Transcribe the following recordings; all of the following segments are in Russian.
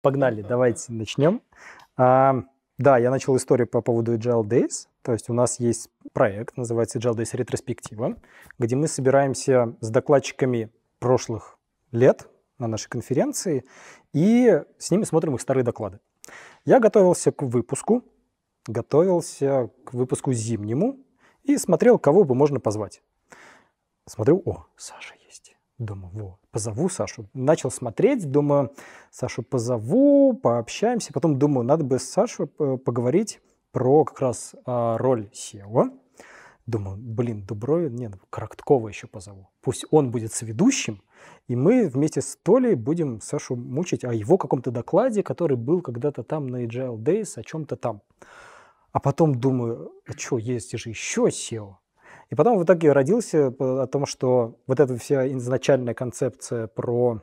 Погнали, давайте начнем. А, да, я начал историю по поводу Agile Days. То есть у нас есть проект, называется Agile Days Ретроспектива, где мы собираемся с докладчиками прошлых лет на нашей конференции и с ними смотрим их старые доклады. Я готовился к выпуску, готовился к выпуску зимнему и смотрел, кого бы можно позвать. Смотрю, о, Саша. Думаю, во, позову Сашу. Начал смотреть, думаю, Сашу позову, пообщаемся. Потом думаю, надо бы с Сашей поговорить про как раз а, роль SEO. Думаю, блин, Дубровин, нет, Короткова еще позову. Пусть он будет с ведущим, и мы вместе с Толей будем Сашу мучить о его каком-то докладе, который был когда-то там на Agile Days, о чем-то там. А потом думаю, а что, есть же еще SEO. И потом в итоге родился о том, что вот эта вся изначальная концепция про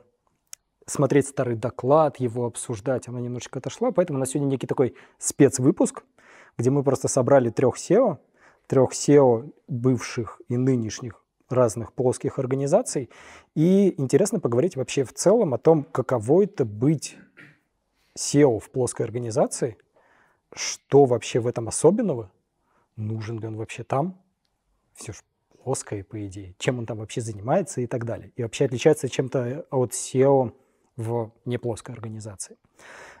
смотреть старый доклад, его обсуждать, она немножечко отошла. Поэтому у нас сегодня некий такой спецвыпуск, где мы просто собрали трех SEO, трех SEO бывших и нынешних разных плоских организаций. И интересно поговорить вообще в целом о том, каково это быть SEO в плоской организации, что вообще в этом особенного, нужен ли он вообще там, все же плоское, по идее, чем он там вообще занимается и так далее. И вообще отличается чем-то от SEO в неплоской организации.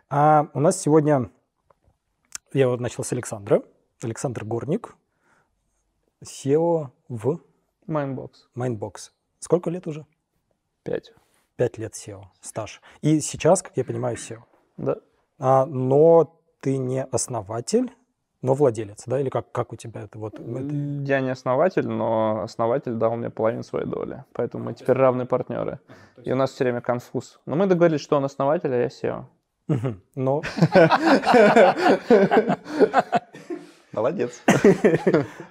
А у нас сегодня, я вот начал с Александра, Александр Горник, SEO в... Mindbox. Mindbox. Сколько лет уже? Пять. Пять лет SEO, стаж. И сейчас, как я понимаю, SEO. Да. А, но ты не основатель, но владелец, да? Или как, как у тебя это вот? Я не основатель, но основатель дал мне половину своей доли. Поэтому мы теперь равные партнеры. И у нас все время конфуз. Но мы договорились, что он основатель, а я SEO. Ну. Молодец.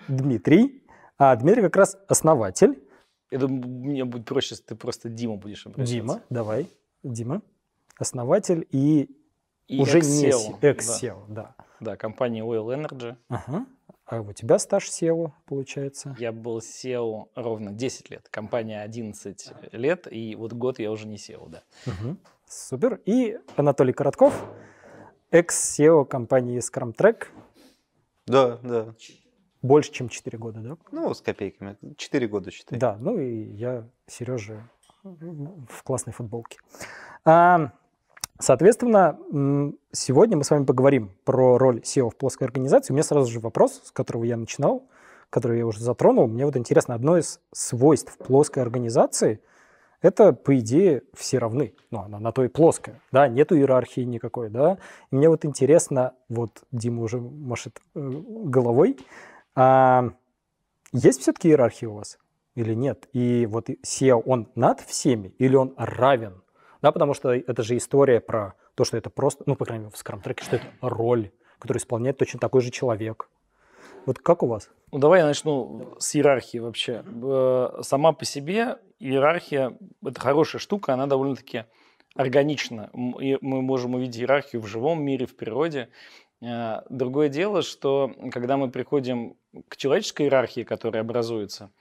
Дмитрий. А Дмитрий как раз основатель. Я думаю, мне будет проще, если ты просто Дима будешь обращаться. Дима, давай. Дима. Основатель и, и уже не ex-SEO, да. да. Да, компания Oil Energy. Ага. А у тебя стаж SEO, получается? Я был SEO ровно 10 лет. Компания 11 лет, и вот год я уже не SEO, да. Угу. Супер. И Анатолий Коротков, экс-SEO компании ScrumTrack. Да, да. Больше, чем 4 года, да? Ну, с копейками. 4 года, считай. Да, ну и я, Сережа, в классной футболке. А, соответственно, сегодня мы с вами поговорим про роль SEO в плоской организации. У меня сразу же вопрос, с которого я начинал, который я уже затронул. Мне вот интересно, одно из свойств плоской организации – это, по идее, все равны. Ну, она на то и плоская, да, нету иерархии никакой, да. И мне вот интересно, вот Дима уже машет э, головой, а есть все-таки иерархия у вас или нет? И вот SEO, он над всеми или он равен? Да, потому что это же история про то, что это просто, ну, по крайней мере, в скрам-треке, что это роль, которую исполняет точно такой же человек. Вот как у вас? Ну, давай я начну с иерархии вообще. Сама по себе иерархия – это хорошая штука, она довольно-таки органична. И мы можем увидеть иерархию в живом мире, в природе. Э, другое дело, что когда мы приходим к человеческой иерархии, которая образуется,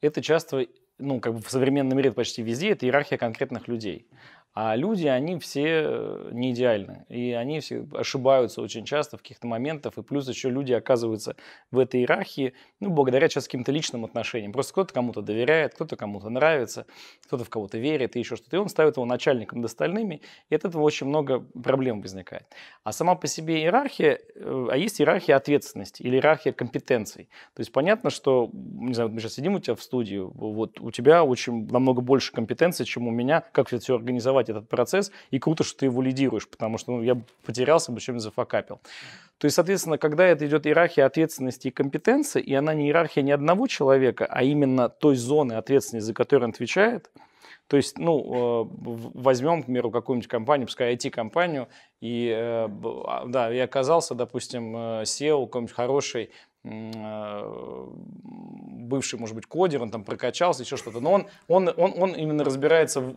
это часто, ну, как бы в современном мире почти везде, это иерархия конкретных людей. А люди, они все э, не идеальны. И они все ошибаются очень часто в каких-то моментах. И плюс еще люди оказываются в этой иерархии, ну, благодаря сейчас каким-то личным отношениям. Просто кто-то кому-то доверяет, кто-то кому-то нравится, кто-то в кого-то верит и еще что-то. И он ставит его начальником над остальными. И от этого очень много проблем возникает. А сама по себе иерархия, э, а есть иерархия ответственности или иерархия компетенций. То есть понятно, что, не знаю, мы сейчас сидим у тебя в студии, вот у тебя очень намного больше компетенций, чем у меня, как все организовать развивать этот процесс, и круто, что ты его лидируешь, потому что ну, я потерялся бы, чем зафакапил. То есть, соответственно, когда это идет иерархия ответственности и компетенции, и она не иерархия не одного человека, а именно той зоны ответственности, за которую он отвечает, то есть, ну, э, возьмем, к примеру, какую-нибудь компанию, пускай IT-компанию, и, э, а, да, и оказался, допустим, SEO какой-нибудь хороший э, бывший, может быть, кодер, он там прокачался, еще что-то. Но он, он, он, он именно разбирается, в...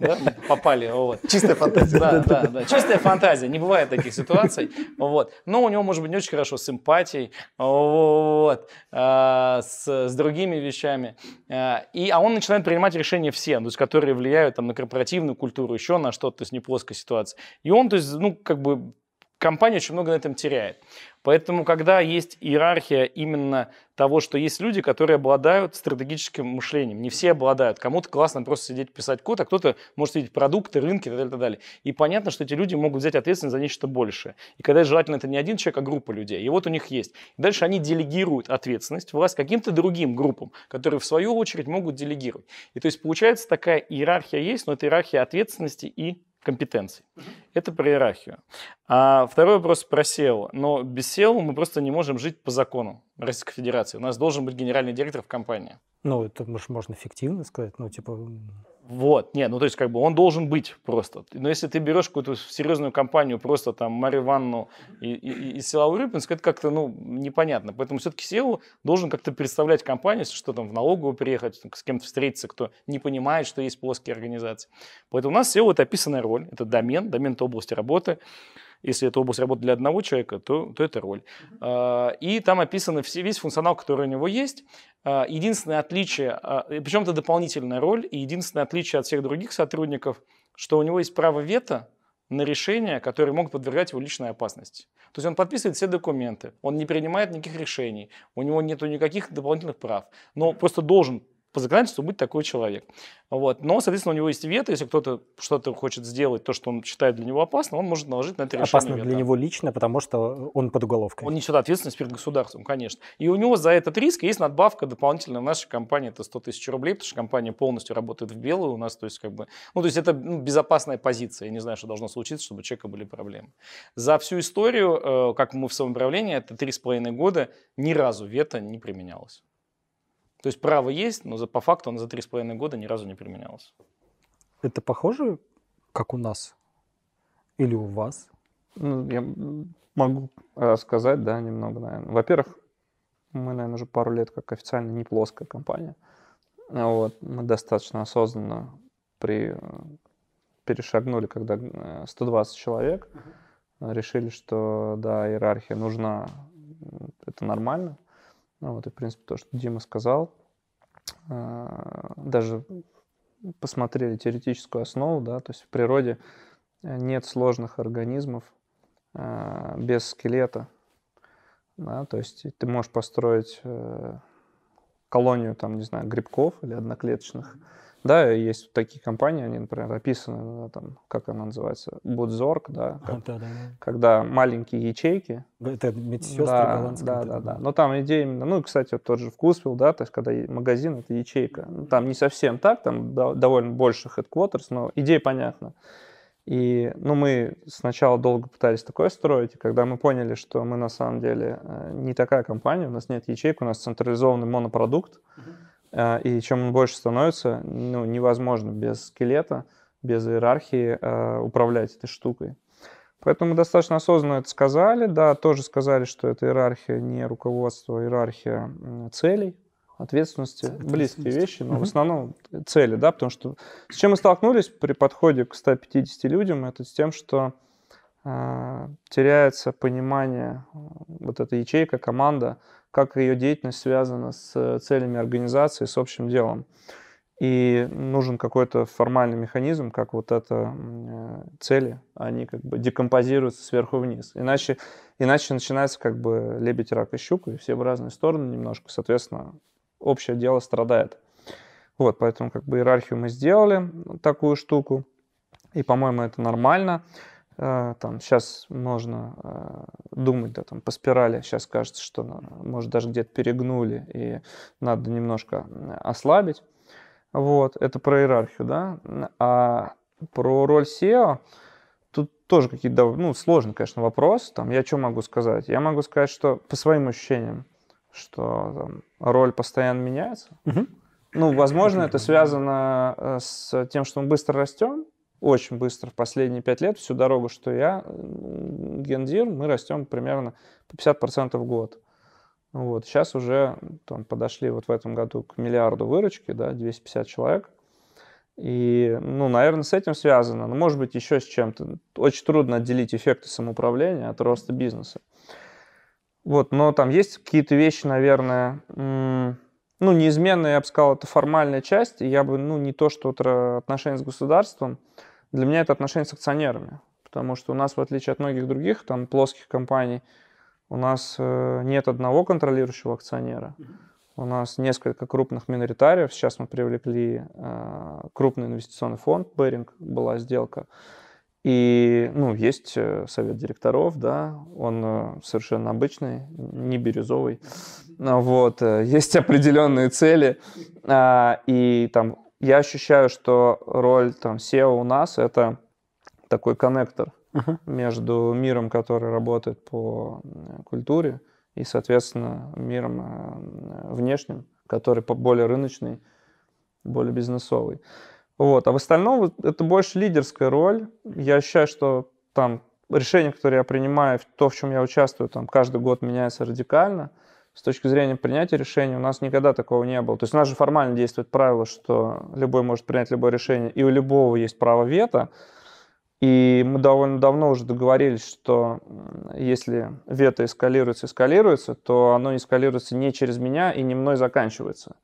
да? попали. Вот. Чистая фантазия. Да, да, да. Чистая фантазия. Не бывает таких ситуаций. Вот. Но у него, может быть, не очень хорошо с эмпатией, вот, а, с, с другими вещами. А, и, а он начинает принимать решения все, то есть, которые влияют там, на корпоративную культуру, еще на что-то, то есть не плоская ситуация. И он, то есть, ну, как бы компания очень много на этом теряет. Поэтому, когда есть иерархия именно того, что есть люди, которые обладают стратегическим мышлением, не все обладают. Кому-то классно просто сидеть писать код, а кто-то может видеть продукты, рынки и так далее, и так далее. И понятно, что эти люди могут взять ответственность за нечто большее. И когда желательно это не один человек, а группа людей. И вот у них есть. И дальше они делегируют ответственность, власть каким-то другим группам, которые в свою очередь могут делегировать. И то есть получается такая иерархия есть, но это иерархия ответственности и компетенций. Это про иерархию. А второй вопрос про SEO. Но без SEO мы просто не можем жить по закону Российской Федерации. У нас должен быть генеральный директор в компании. Ну, это может, можно фиктивно сказать, ну, типа... Вот, нет, ну то есть как бы он должен быть просто. Но если ты берешь какую-то серьезную компанию, просто там Марию Ивановну и, и, и села Урюпинск, это как-то, ну, непонятно. Поэтому все-таки SEO должен как-то представлять компанию, что там в налоговую приехать, с кем-то встретиться, кто не понимает, что есть плоские организации. Поэтому у нас SEO это описанная роль, это домен, домен это область работы. Если это область работы для одного человека, то, то это роль. А, и там описан весь функционал, который у него есть. А, единственное отличие, а, причем это дополнительная роль, и единственное отличие от всех других сотрудников, что у него есть право вето на решения, которые могут подвергать его личной опасности. То есть он подписывает все документы, он не принимает никаких решений, у него нет никаких дополнительных прав, но просто должен по законодательству быть такой человек. Вот. Но, соответственно, у него есть вето, если кто-то что-то хочет сделать, то, что он считает для него опасно, он может наложить на это решение Опасно вето. для него лично, потому что он под уголовкой. Он несет ответственность перед государством, конечно. И у него за этот риск есть надбавка дополнительная в нашей компании, это 100 тысяч рублей, потому что компания полностью работает в белую у нас, то есть как бы, ну, то есть это ну, безопасная позиция, я не знаю, что должно случиться, чтобы у человека были проблемы. За всю историю, э, как мы в самоуправлении, это три с половиной года, ни разу вето не применялось. То есть право есть, но за, по факту он за три с половиной года ни разу не применялся. Это похоже, как у нас? Или у вас? Ну, я могу рассказать, да, немного, наверное. Во-первых, мы, наверное, уже пару лет как официально не плоская компания. Вот. Мы достаточно осознанно при... перешагнули, когда 120 человек, решили, что, да, иерархия нужна, это нормально. Ну, вот, и, в принципе, то, что Дима сказал, а, даже посмотрели теоретическую основу, да, то есть в природе нет сложных организмов а, без скелета, да, то есть ты можешь построить э, колонию, там, не знаю, грибков или одноклеточных, да, есть такие компании, они, например, описаны, да, там, как она называется, Будзорг, да, как, да, да, да. когда маленькие ячейки. Это медсестры да, голландские. Да, да, да. Но там идея именно, ну, кстати, вот тот же Вкусвилл, да, то есть когда магазин это ячейка. Ну, там не совсем так, там до- довольно больше headquarters, но идея понятна. И, ну, мы сначала долго пытались такое строить, и когда мы поняли, что мы на самом деле э, не такая компания, у нас нет ячеек, у нас централизованный монопродукт, э, и чем он больше становится, ну, невозможно без скелета, без иерархии э, управлять этой штукой. Поэтому достаточно осознанно это сказали, да, тоже сказали, что это иерархия не руководство, а иерархия целей, ответственности, близкие вещи, но в основном цели, да, потому что с чем мы столкнулись при подходе к 150 людям, это с тем, что э, теряется понимание, э, вот эта ячейка, команда, как ее деятельность связана с целями организации, с общим делом. И нужен какой-то формальный механизм, как вот это э, цели, они как бы декомпозируются сверху вниз. Иначе, иначе начинается как бы лебедь, рак и щука, и все в разные стороны немножко, соответственно, общее дело страдает. Вот, поэтому как бы иерархию мы сделали, такую штуку, и, по-моему, это нормально. Э, Там сейчас можно э, думать, да, там по спирали, сейчас кажется, что, может, даже где-то перегнули, и надо немножко ослабить. Вот, это про иерархию, да. А про роль SEO, тут тоже какие-то, ну, сложный, конечно, вопрос. Там, я что могу сказать? Я могу сказать, что по своим ощущениям, что там, роль постоянно меняется. Мгм. Ну, возможно, это связано э, с тем, что мы быстро растем, очень быстро, в последние пять лет, всю дорогу, что я, гендир, мы растем примерно по 50% в год. Вот. Сейчас уже там, подошли вот в этом году к миллиарду выручки, да, 250 человек. И, ну, наверное, с этим связано, но, может быть, еще с чем-то. Очень трудно отделить эффекты самоуправления от роста бизнеса. Вот, но там есть какие-то вещи, наверное, ну, неизменные, я бы сказал, это формальная часть. И я бы, ну, не то, что вот отношения с государством, для меня это отношения с акционерами. Потому что у нас, в отличие от многих других там плоских компаний, у нас э, нет одного контролирующего акционера. У нас несколько крупных миноритариев. Сейчас мы привлекли э, крупный инвестиционный фонд, Беринг была сделка. И, ну, есть э, совет директоров, да, он э, совершенно обычный, не бирюзовый. Вот, есть определенные цели. А, и там я ощущаю, что роль там SEO у нас это такой коннектор uh-huh. между миром, который работает по культуре, и, соответственно, миром внешним, который более рыночный, более бизнесовый. Вот. А в остальном это больше лидерская роль. Я ощущаю, что там решения, которые я принимаю, то, в чем я участвую, там каждый год меняется радикально. С точки зрения принятия решений у нас никогда такого не было. То есть у нас же формально действует правило, что любой может принять любое решение, и у любого есть право вето. И мы довольно давно уже договорились, что если вето эскалируется, эскалируется, то оно эскалируется не через меня и не мной заканчивается.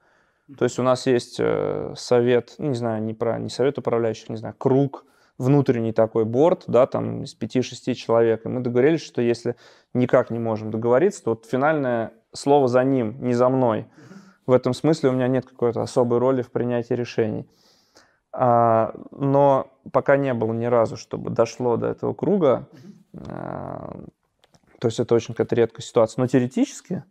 То есть у нас есть э, совет, не знаю, не, про, не совет управляющих, не знаю, круг, внутренний такой борт, да, там из 5-6 человек. И мы договорились, что если никак не можем договориться, то вот финальное слово за ним, не за мной. В этом смысле у меня нет какой-то особой роли в принятии решений. А, но пока не было ни разу, чтобы дошло до этого круга. А, то есть это очень какая-то редкая ситуация. Но теоретически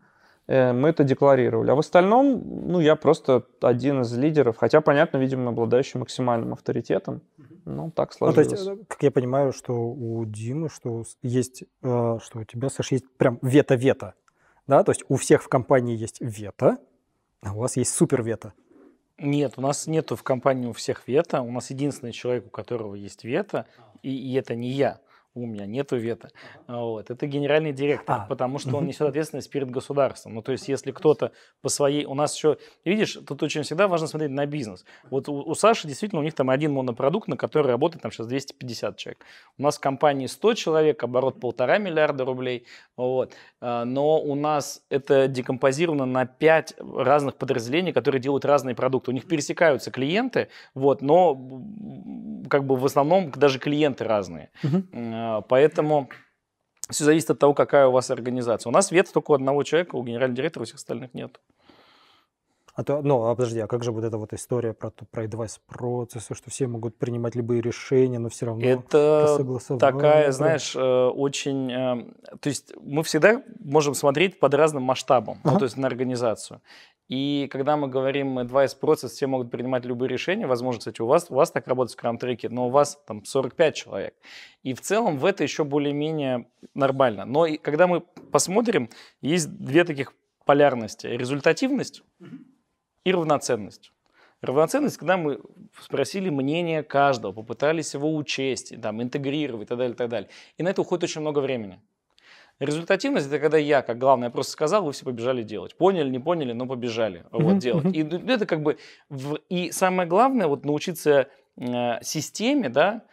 Э, мы это декларировали. А в остальном, ну, я просто один из лидеров, хотя, понятно, видимо, обладающий максимальным авторитетом. Ну, так сложилось. Ну, то есть, э, как я понимаю, что у Димы, что есть, э, что у тебя, Саша, есть прям вето-вето, да? То есть у всех в компании есть вето, а у вас есть супер-вето. Нет, у нас нету в компании у всех вето. У нас единственный человек, у которого есть вето, и, и это не я у меня нету вето. Вот. Это генеральный директор, а, потому что он несет ответственность перед государством. Ну, то есть, если кто-то по своей... У нас еще... Видишь, тут очень всегда важно смотреть на бизнес. Вот у, у Саши действительно у них там один монопродукт, на который работает там сейчас 250 человек. У нас в компании 100 человек, оборот полтора миллиарда рублей. Вот. А, но у нас это декомпозировано на 5 разных подразделений, которые делают разные продукты. У них пересекаются клиенты, вот, но как бы в основном даже клиенты разные. Uh-huh. А, поэтому все зависит от того, какая у вас организация. У нас вет только у одного человека, у генерального директора, у всех остальных нет. А то, ну, а подожди, а как же вот эта вот история про, про advice процессы, что все могут принимать любые решения, но все равно Это такая, знаешь, э, очень... Э, то есть мы всегда можем смотреть под разным масштабом, ага. ну, то есть на организацию. И когда мы говорим advice процесс, все могут принимать любые решения. Возможно, кстати, у вас, у вас так работает в скрам-треке, но у вас там 45 человек. И в целом в это еще более-менее нормально. Но и когда мы посмотрим, есть две таких полярности. Результативность и равноценность. Равноценность, когда мы спросили мнение каждого, попытались его учесть, там, интегрировать и так далее, и так далее. И на это уходит очень много времени. Результативность это когда я, как главное, просто сказал, вы все побежали делать. Поняли, не поняли, но побежали вот, делать. И это как бы в... и самое главное вот научиться э, системе, да,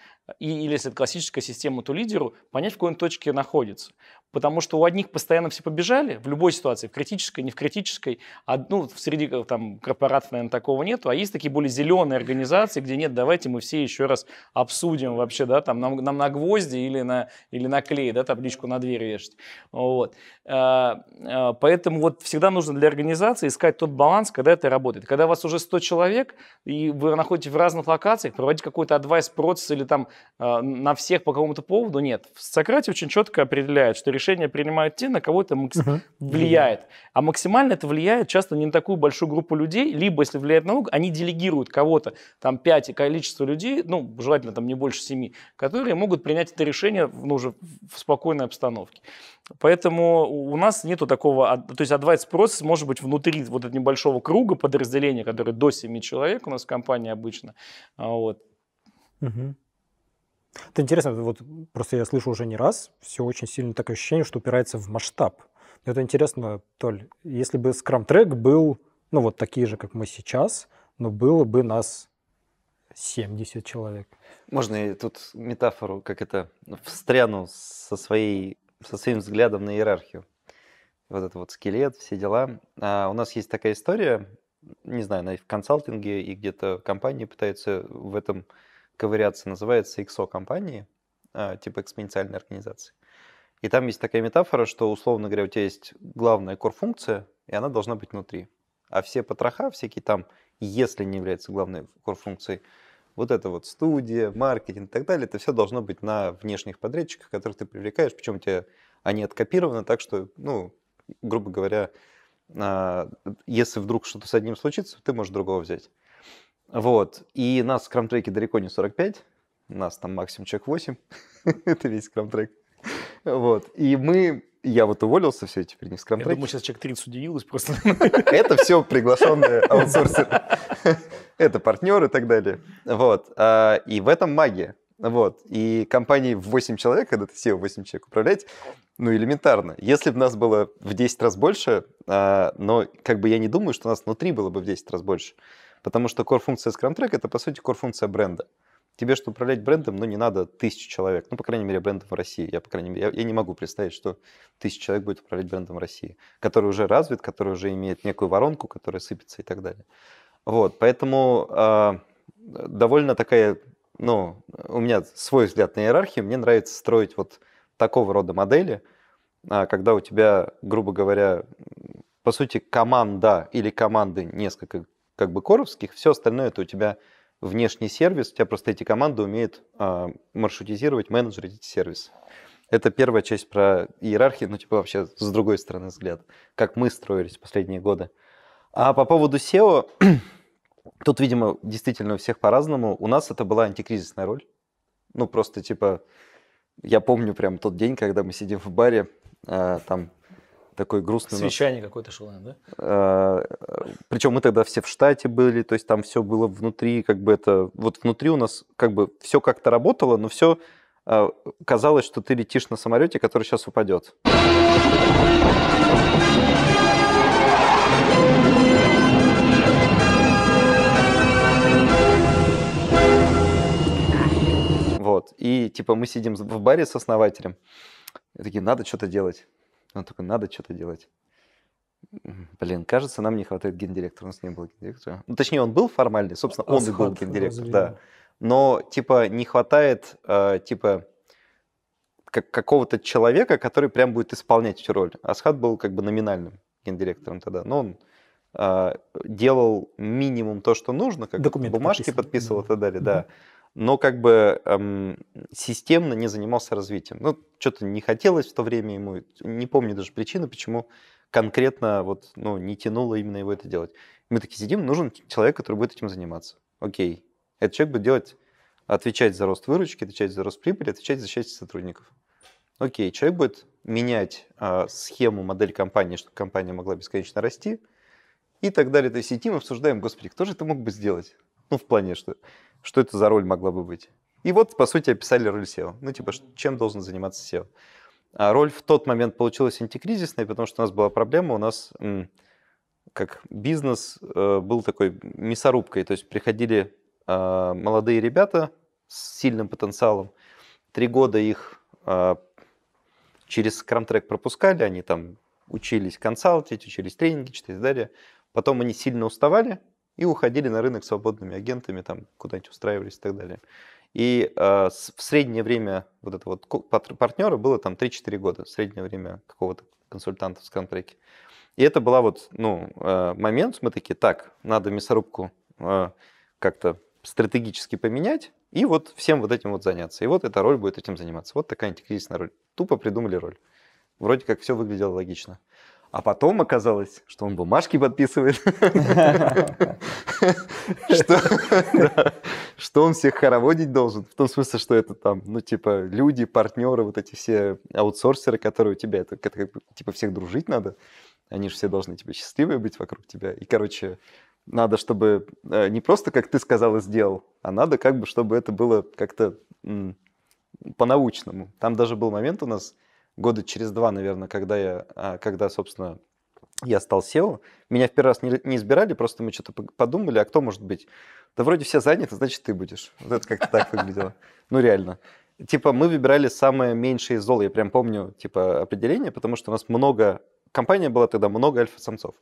и, или если это классическая система, то лидеру понять, в какой он точке находится. Потому что у одних постоянно все побежали, в любой ситуации, в критической, не в критической. А, ну, среди э, там, корпораций, наверное, такого нету. А есть такие более зеленые организации, где нет, давайте мы все еще раз обсудим вообще, да, там нам, нам на гвозди или на, или на клей, да, табличку на дверь вешать. Вот. А, а, поэтому вот всегда нужно для организации искать тот баланс, когда это работает. Когда у вас уже 100 человек, и вы находитесь в разных локациях, проводить какой-то адвайс процесс или там на всех по какому-то поводу, нет. В Сократе очень четко определяет, что решение принимают те, на кого это макс... uh-huh. влияет. А максимально это влияет часто не на такую большую группу людей, либо, если влияет на много, они делегируют кого-то, там, пять количество людей, ну, желательно там не больше семи, которые могут принять это решение ну, уже в спокойной обстановке. Поэтому у нас нету такого, то есть advice процесс может быть внутри вот этого небольшого круга подразделения, которое до 7 человек у нас в компании обычно. А, вот. Угу. Это интересно, вот просто я слышу уже не раз, все очень сильно такое ощущение, что упирается в масштаб. Это интересно, Толь, если бы Track был, ну, вот такие же, как мы сейчас, но было бы нас 70 человек. Можно и тут метафору, как это, встряну со, своей, со своим взглядом на иерархию. Вот это вот скелет, все дела. А у нас есть такая история, не знаю, она в консалтинге, и где-то компании пытаются в этом ковыряться, называется XO компании, а, типа экспоненциальной организации. И там есть такая метафора, что, условно говоря, у тебя есть главная core-функция, и она должна быть внутри. А все потроха, всякие там, если не является главной core-функцией, вот это вот студия, маркетинг и так далее, это все должно быть на внешних подрядчиках, которых ты привлекаешь, причем у тебя они откопированы так, что, ну, грубо говоря, а, если вдруг что-то с одним случится, ты можешь другого взять. Вот. И нас в скрам-треке далеко не 45, нас там максимум человек 8, это весь скрам-трек. Вот. И мы, я вот уволился, все, теперь не в скрам Я думаю, сейчас человек 30 удивилась просто. Это все приглашенные аутсорсеры. Это партнеры и так далее. Вот. А, и в этом магия. Вот. И компании в 8 человек, когда ты SEO 8 человек управлять, ну, элементарно. Если бы нас было в 10 раз больше, а, но как бы я не думаю, что у нас внутри было бы в 10 раз больше. Потому что core-функция Scrum Track — это, по сути, core-функция бренда. Тебе, чтобы управлять брендом, ну, не надо тысячи человек. Ну, по крайней мере, брендом в России. Я, по крайней мере, я, я не могу представить, что тысяча человек будет управлять брендом в России, который уже развит, который уже имеет некую воронку, которая сыпется и так далее. Вот, поэтому э, довольно такая, ну, у меня свой взгляд на иерархию. Мне нравится строить вот такого рода модели, э, когда у тебя, грубо говоря, по сути, команда или команды несколько как бы коровских, все остальное это у тебя внешний сервис, у тебя просто эти команды умеют э, маршрутизировать, менеджерить эти сервисы. Это первая часть про иерархию, ну, типа, вообще с другой стороны взгляд, как мы строились последние годы. А по поводу SEO, тут, видимо, действительно у всех по-разному. У нас это была антикризисная роль. Ну, просто, типа, я помню прям тот день, когда мы сидим в баре, э, там такой грустный. Совещание нас... какое-то шло, да? А, причем мы тогда все в штате были, то есть там все было внутри, как бы это... Вот внутри у нас как бы все как-то работало, но все а, казалось, что ты летишь на самолете, который сейчас упадет. Вот. И типа мы сидим в баре с основателем. И такие, надо что-то делать. Он такой, надо что-то делать. Блин, кажется, нам не хватает гендиректора. У нас не было гендиректора. Ну, точнее, он был формальный, собственно, он и был гендиректор, да. Но, типа, не хватает, э, типа, как, какого-то человека, который прям будет исполнять эту роль. Асхат был как бы номинальным гендиректором тогда, но он э, делал минимум то, что нужно, как Документы бумажки подписывал да. и так далее, да. да но как бы эм, системно не занимался развитием. Ну, что-то не хотелось в то время ему, не помню даже причины, почему конкретно вот, ну, не тянуло именно его это делать. Мы такие сидим, нужен человек, который будет этим заниматься. Окей. Этот человек будет делать, отвечать за рост выручки, отвечать за рост прибыли, отвечать за счастье сотрудников. Окей, человек будет менять э, схему, модель компании, чтобы компания могла бесконечно расти и так далее. То есть сидим, обсуждаем, господи, кто же это мог бы сделать? Ну, в плане, что что это за роль могла бы быть. И вот, по сути, описали роль SEO. Ну, типа, чем должен заниматься SEO. А роль в тот момент получилась антикризисной, потому что у нас была проблема, у нас как бизнес э, был такой мясорубкой, то есть приходили а, молодые ребята с сильным потенциалом, три года их а, через Scrum пропускали, они там учились консалтить, учились тренинги читать и так далее. Потом они сильно уставали, и уходили на рынок свободными агентами, там куда-нибудь устраивались и так далее. И э, в среднее время вот этого вот партнера было там 3-4 года, среднее время какого-то консультанта в скантреке. И это была вот, ну, э, момент, мы такие, так, надо мясорубку э, как-то стратегически поменять, и вот всем вот этим вот заняться. И вот эта роль будет этим заниматься. Вот такая антикризисная роль. Тупо придумали роль. Вроде как все выглядело логично. А потом оказалось, что он бумажки подписывает, что он всех хороводить должен. В том смысле, что это там, ну, типа, люди, партнеры, вот эти все аутсорсеры, которые у тебя, это типа всех дружить надо. Они же все должны, типа, счастливые быть вокруг тебя. И, короче, надо, чтобы э, не просто, как ты сказал и сделал, а надо как бы, чтобы это было как-то по-научному. Там даже был момент у нас, года через два, наверное, когда я, а, когда, собственно, я стал SEO. Меня в первый раз не, не избирали, просто мы что-то подумали, а кто может быть? Да вроде все заняты, значит, ты будешь. Вот это как-то так выглядело. Ну, реально. Типа, мы выбирали самое меньшее зол. Я прям помню, типа, определение, потому что у нас много... Компания была тогда много альфа-самцов.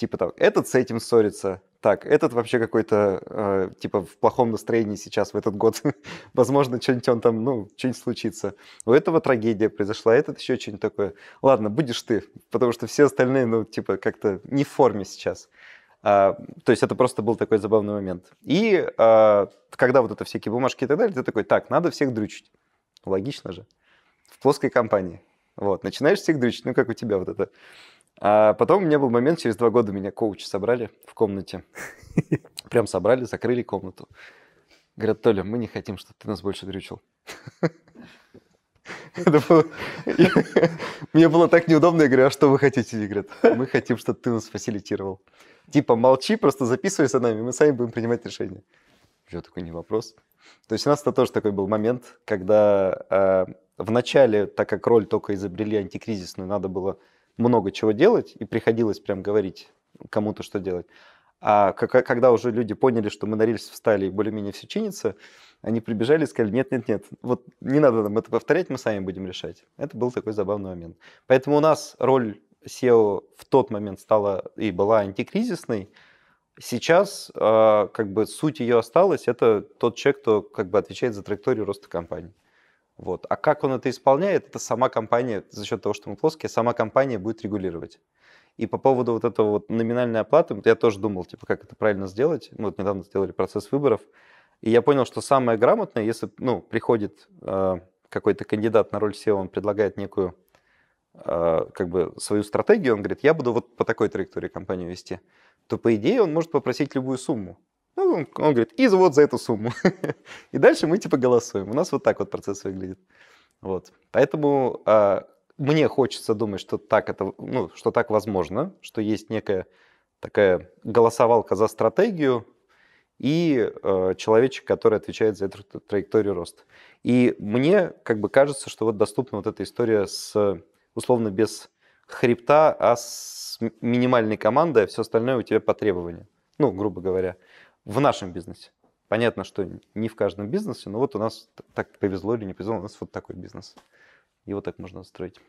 Типа там, этот с этим ссорится, так, этот вообще какой-то, э, типа, в плохом настроении сейчас в этот год. Возможно, что-нибудь он там, ну, что-нибудь случится. У этого трагедия произошла, этот еще что-нибудь такое. Ладно, будешь ты, потому что все остальные, ну, типа, как-то не в форме сейчас. А, то есть это просто был такой забавный момент. И а, когда вот это всякие бумажки и так далее, ты такой, так, надо всех дрючить. Логично же. В плоской компании. Вот, начинаешь всех дрючить, ну, как у тебя вот это а потом у меня был момент, через два года меня коуч собрали в комнате. Прям собрали, закрыли комнату. Говорят, Толя, мы не хотим, чтобы ты нас больше дрючил. Мне было так неудобно, я говорю, а что вы хотите? Они говорят, мы хотим, чтобы ты нас фасилитировал. Типа, молчи, просто записывай за нами, мы сами будем принимать решения. Я такой, не вопрос. То есть у нас это тоже такой был момент, когда э, в начале, так как роль только изобрели антикризисную, надо было много чего делать, и приходилось прям говорить кому-то, что делать. А когда уже люди поняли, что мы на рельс встали и более-менее все чинится, они прибежали и сказали, нет-нет-нет, вот не надо нам это повторять, мы сами будем решать. Это был такой забавный момент. Поэтому у нас роль SEO в тот момент стала и была антикризисной. Сейчас э, как бы суть ее осталась, это тот человек, кто как бы отвечает за траекторию роста компании. Вот. А как он это исполняет, это сама компания, за счет того, что мы плоские, сама компания будет регулировать. И по поводу вот этого вот номинальной оплаты, я тоже думал, типа, как это правильно сделать. Мы вот недавно сделали процесс выборов, и я понял, что самое грамотное, если, ну, приходит э, какой-то кандидат на роль SEO, он предлагает некую, э, как бы, свою стратегию, он говорит, я буду вот по такой траектории компанию вести, то, по идее, он может попросить любую сумму. Ну, он, он говорит, из вот за эту сумму. и дальше мы типа голосуем. У нас вот так вот процесс выглядит. Вот. Поэтому а, мне хочется думать, что так это, ну, что так возможно, что есть некая такая голосовалка за стратегию и э, человечек, который отвечает за эту траекторию роста. И мне как бы кажется, что вот доступна вот эта история с условно без хребта, а с минимальной командой, а все остальное у тебя по требованию. Ну, грубо говоря в нашем бизнесе. Понятно, что не в каждом бизнесе, но вот у нас так повезло или не повезло, у нас вот такой бизнес. Его так можно строить.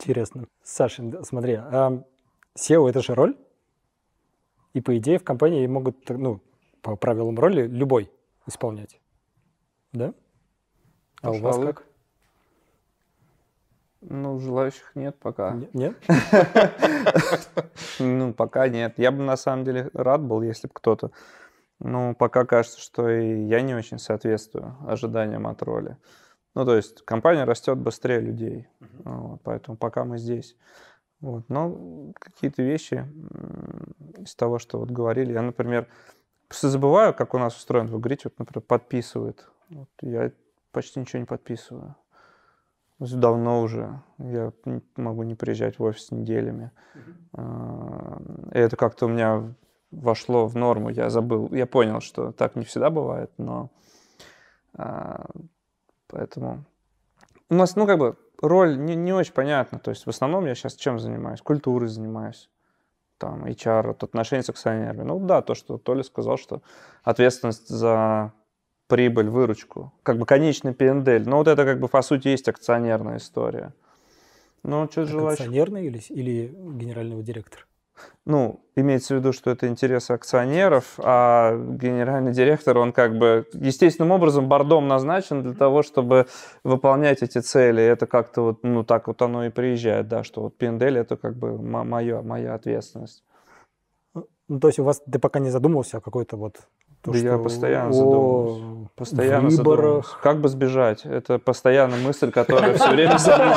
Интересно. Саша, смотри, SEO – это же роль, и по идее в компании могут, ну, по правилам роли любой исполнять. Да? А Пожалуй. у вас как? Ну, желающих нет пока. Нет? Ну, пока нет. Я бы на самом деле рад был, если бы кто-то ну, пока кажется, что и я не очень соответствую ожиданиям от роли. Ну, то есть компания растет быстрее людей, uh-huh. вот, поэтому пока мы здесь. Вот. Но какие-то вещи из того, что вот говорили, я, например, забываю, как у нас устроен, вы говорите, вот, например, подписывает. Вот, я почти ничего не подписываю. Давно уже. Я могу не приезжать в офис неделями. Uh-huh. Это как-то у меня вошло в норму, я забыл, я понял, что так не всегда бывает, но а, поэтому у нас, ну, как бы, роль не, не очень понятна, то есть в основном я сейчас чем занимаюсь? Культурой занимаюсь, там, HR, вот, отношения с акционерами. Ну, да, то, что Толя сказал, что ответственность за прибыль, выручку, как бы конечный пендель, но вот это, как бы, по сути, есть акционерная история. Ну, что желаешь? Акционерный или, или генерального директора? Ну, имеется в виду, что это интересы акционеров, а генеральный директор, он как бы естественным образом бордом назначен для того, чтобы выполнять эти цели. Это как-то вот, ну, так вот оно и приезжает, да, что вот Пиндель это как бы моя, моя ответственность. Ну, то есть у вас, ты пока не задумывался о какой-то вот то, да я постоянно задумываюсь. Постоянно выборах. задумываюсь. Как бы сбежать? Это постоянно мысль, которая все время со мной.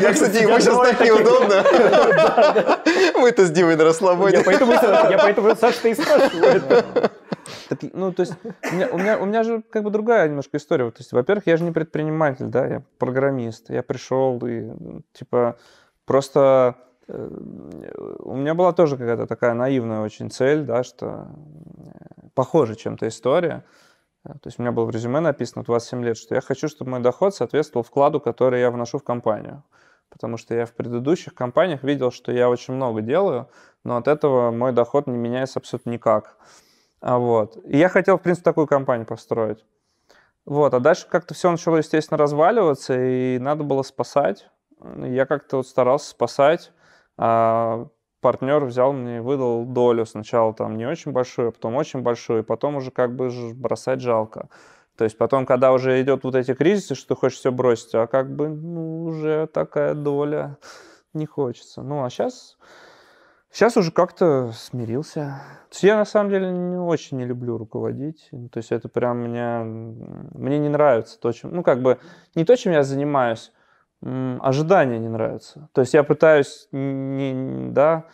Я, кстати, ему сейчас так неудобно. Мы-то с Димой на расслабоне. Я поэтому, Саша, и спрашиваю. Ну, то есть, у меня, у, меня, у меня же как бы другая немножко история. То есть, во-первых, я же не предприниматель, да, я программист. Я пришел и, типа, просто у меня была тоже какая-то такая наивная очень цель, да, что похожа чем-то история. Э, то есть у меня было в резюме написано 27 лет, что я хочу, чтобы мой доход соответствовал вкладу, который я вношу в компанию. Потому что я в предыдущих компаниях видел, что я очень много делаю, но от этого мой доход не меняется абсолютно никак. А вот. И я хотел, в принципе, такую компанию построить. Вот. А дальше как-то все начало, естественно, разваливаться, и надо было спасать. Я как-то вот старался спасать. А партнер взял мне выдал долю. Сначала там не очень большую, а потом очень большую, и потом уже как бы бросать жалко. То есть потом, когда уже идет вот эти кризисы, что ты хочешь все бросить, а как бы ну, уже такая доля не хочется. Ну а сейчас, сейчас уже как-то смирился. То есть я на самом деле не очень не люблю руководить. То есть это прям меня, мне не нравится то, чем, ну как бы не то, чем я занимаюсь, ожидания не нравятся. То есть я пытаюсь не, да,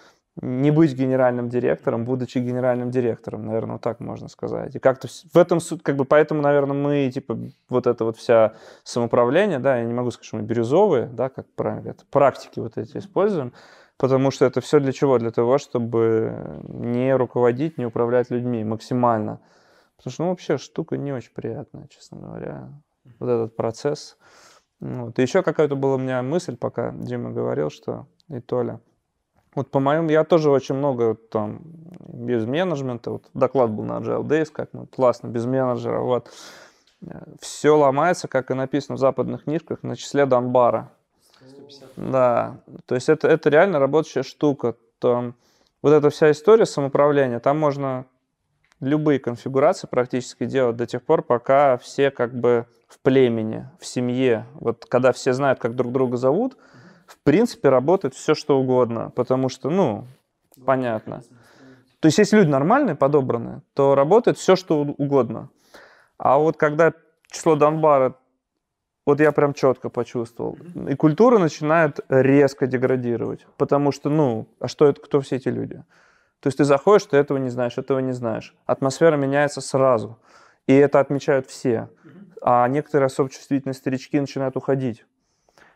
не быть генеральным директором, будучи генеральным директором, наверное, вот так можно сказать. И как-то в этом суть, как бы поэтому, наверное, мы, типа, вот это вот вся самоуправление, да, я не могу сказать, что мы бирюзовые, да, как правильно говорят, практики вот эти используем, потому что это все для чего? Для того, чтобы не руководить, не управлять людьми максимально. Потому что, ну, вообще штука не очень приятная, честно говоря. Вот этот процесс. Вот. И еще какая-то была у меня мысль, пока Дима говорил, что и Толя. Вот по моему, я тоже очень много там без менеджмента, вот доклад был на Agile Days, как ну, классно, без менеджера, вот. Все ломается, как и написано в западных книжках, на числе Донбара. 150. Да, то есть это, это реально работающая штука. Там, вот эта вся история самоуправления, там можно любые конфигурации практически делать до тех пор, пока все как бы в племени, в семье. Вот когда все знают, как друг друга зовут, в принципе, работает все, что угодно, потому что, ну, понятно. То есть, если люди нормальные, подобранные, то работает все, что угодно. А вот когда число Донбара, вот я прям четко почувствовал, и культура начинает резко деградировать, потому что, ну, а что это, кто все эти люди? То есть ты заходишь, ты этого не знаешь, этого не знаешь. Атмосфера меняется сразу. И это отмечают все. А некоторые особо чувствительные старички начинают уходить.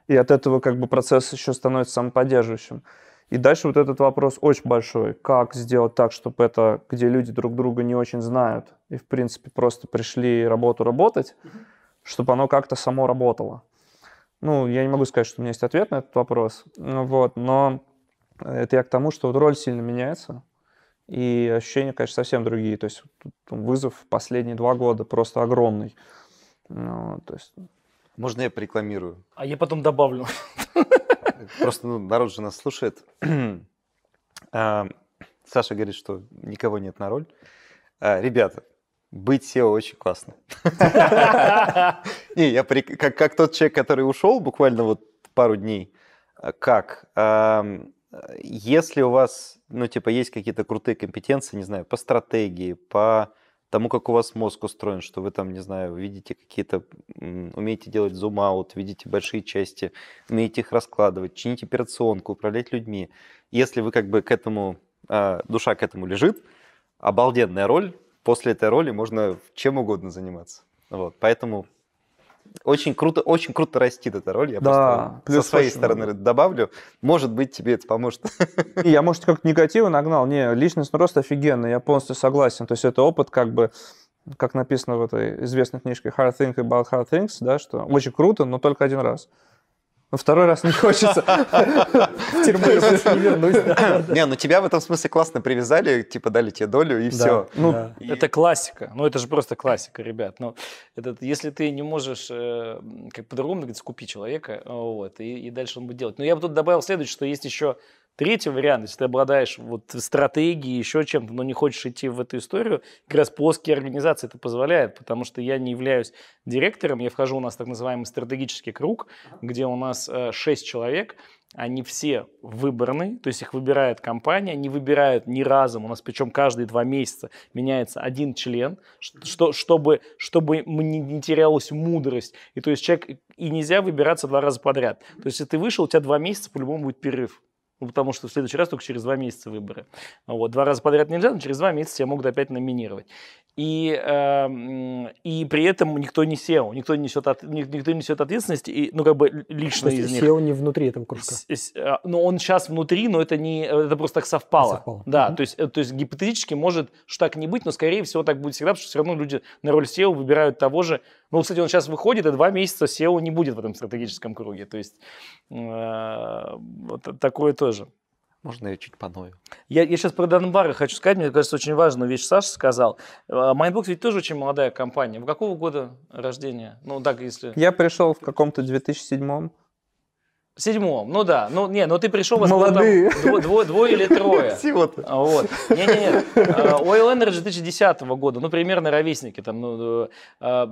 И от этого как бы процесс еще становится самоподдерживающим. И дальше вот этот вопрос очень большой. Как сделать так, чтобы это, где люди друг друга не очень знают, и в принципе просто пришли работу работать, чтобы оно как-то само работало. Ну, я не могу сказать, что у меня есть ответ на этот вопрос, вот, но это я к тому, что вот роль сильно меняется. И ощущения, конечно, совсем другие. То есть вызов последние два года просто огромный. Ну, то есть... Можно я порекламирую? А я потом добавлю. Просто ну, народ же нас слушает. А, Саша говорит, что никого нет на роль. А, ребята, быть SEO очень классно. Не, я как, как тот человек, который ушел буквально вот пару дней. А, как? Если у вас, ну, типа, есть какие-то крутые компетенции, не знаю, по стратегии, по тому, как у вас мозг устроен, что вы там, не знаю, видите какие-то, умеете делать зум-аут, видите большие части, умеете их раскладывать, чинить операционку, управлять людьми. Если вы как бы к этому, а, душа к этому лежит, обалденная роль, после этой роли можно чем угодно заниматься. Вот, поэтому очень круто, очень круто растит эта роль. Я да, просто со своей стороны много. добавлю. Может быть, тебе это поможет. И я, может, как негатива нагнал. Не, личностный рост офигенный, я полностью согласен. То есть это опыт как бы как написано в этой известной книжке Hard Think About Hard Things, да, что очень круто, но только один раз. Но второй раз не хочется. В тюрьму не вернусь. Не, ну тебя в этом смысле классно привязали, типа дали тебе долю и все. Ну, это классика. Ну, это же просто классика, ребят. Ну, если ты не можешь, э, как по-другому говорится, купить человека, вот, и дальше он будет делать. Но я бы тут добавил следующее, что есть еще Третий вариант, если ты обладаешь вот стратегией, еще чем-то, но не хочешь идти в эту историю, как раз плоские организации это позволяет, потому что я не являюсь директором, я вхожу у нас в так называемый стратегический круг, где у нас э, 6 человек, они все выборны, то есть их выбирает компания, не выбирают ни разом, у нас причем каждые два месяца меняется один член, что, чтобы, чтобы не, не терялась мудрость. И то есть человек, и нельзя выбираться два раза подряд. То есть если ты вышел, у тебя два месяца по-любому будет перерыв. Ну, потому что в следующий раз только через два месяца выборы. Вот. Два раза подряд нельзя, но через два месяца тебя могут опять номинировать. И, э, и при этом никто не SEO, никто не несет, от, никто не несет ответственности, и, ну, как бы лично из них. SEO не внутри этого кружка. С- с- а, Ну, он сейчас внутри, но это не, это просто так совпало. Совпало. Да, Мгм. то есть, э, то есть гипотетически может что так не быть, но скорее всего так будет всегда, потому что все равно люди на роль SEO выбирают того же. Ну, кстати, он сейчас выходит, и два месяца SEO не будет в этом стратегическом круге. То есть э, вот такое тоже. Можно я чуть поною? Я, я сейчас про Данбара хочу сказать, мне кажется, очень важную вещь Саша сказал. Э, Mindbox ведь тоже очень молодая компания. Вы какого года рождения? Ну, так, если... Я пришел в каком-то 2007 В седьмом, ну да. Ну, не, ну ты пришел, там Молодые. дво- двое, двое или трое. Всего-то. А, Вот. Не-не-не. А, Oil Energy 2010 года, ну, примерно ровесники. Там, ну, э,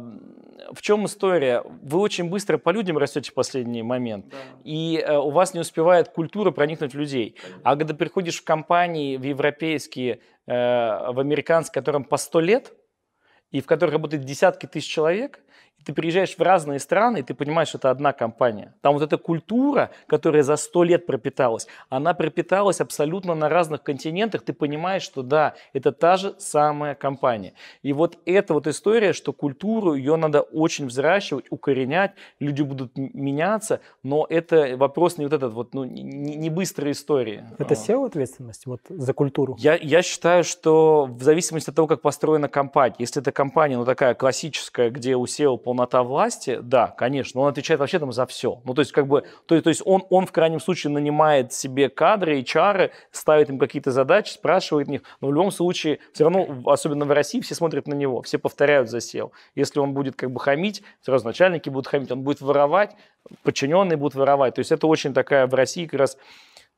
в чем история? Вы очень быстро по людям растете в последний момент, и э, у вас не успевает культура проникнуть в людей. А когда приходишь в компании, в европейские, э, в американские, которым по 100 лет, и в которых работает десятки тысяч человек, и ты приезжаешь в разные страны, и ты понимаешь, что это одна компания. Там вот эта культура, которая за сто лет пропиталась, она пропиталась абсолютно на разных континентах. Ты понимаешь, что да, это та же самая компания. И вот эта вот история, что культуру, ее надо очень взращивать, укоренять, люди будут меняться, но это вопрос не вот этот вот, ну, не, не быстрой истории. Это. SEO ответственность вот за культуру? Я, я считаю, что в зависимости от того, как построена компания, если это компания, ну, такая классическая, где у SEO полнота власти, да, конечно, он отвечает вообще там за все. Ну, то есть, как бы, то, то есть он, он в крайнем случае нанимает себе кадры, HR, ставит им какие-то задачи, спрашивает них, но в любом случае, все равно, особенно в России, все смотрят на него, все повторяют за SEO. Если он будет как бы хамить, сразу начальники будут хамить, он будет воровать, подчиненные будут воровать. То есть это очень такая в России как раз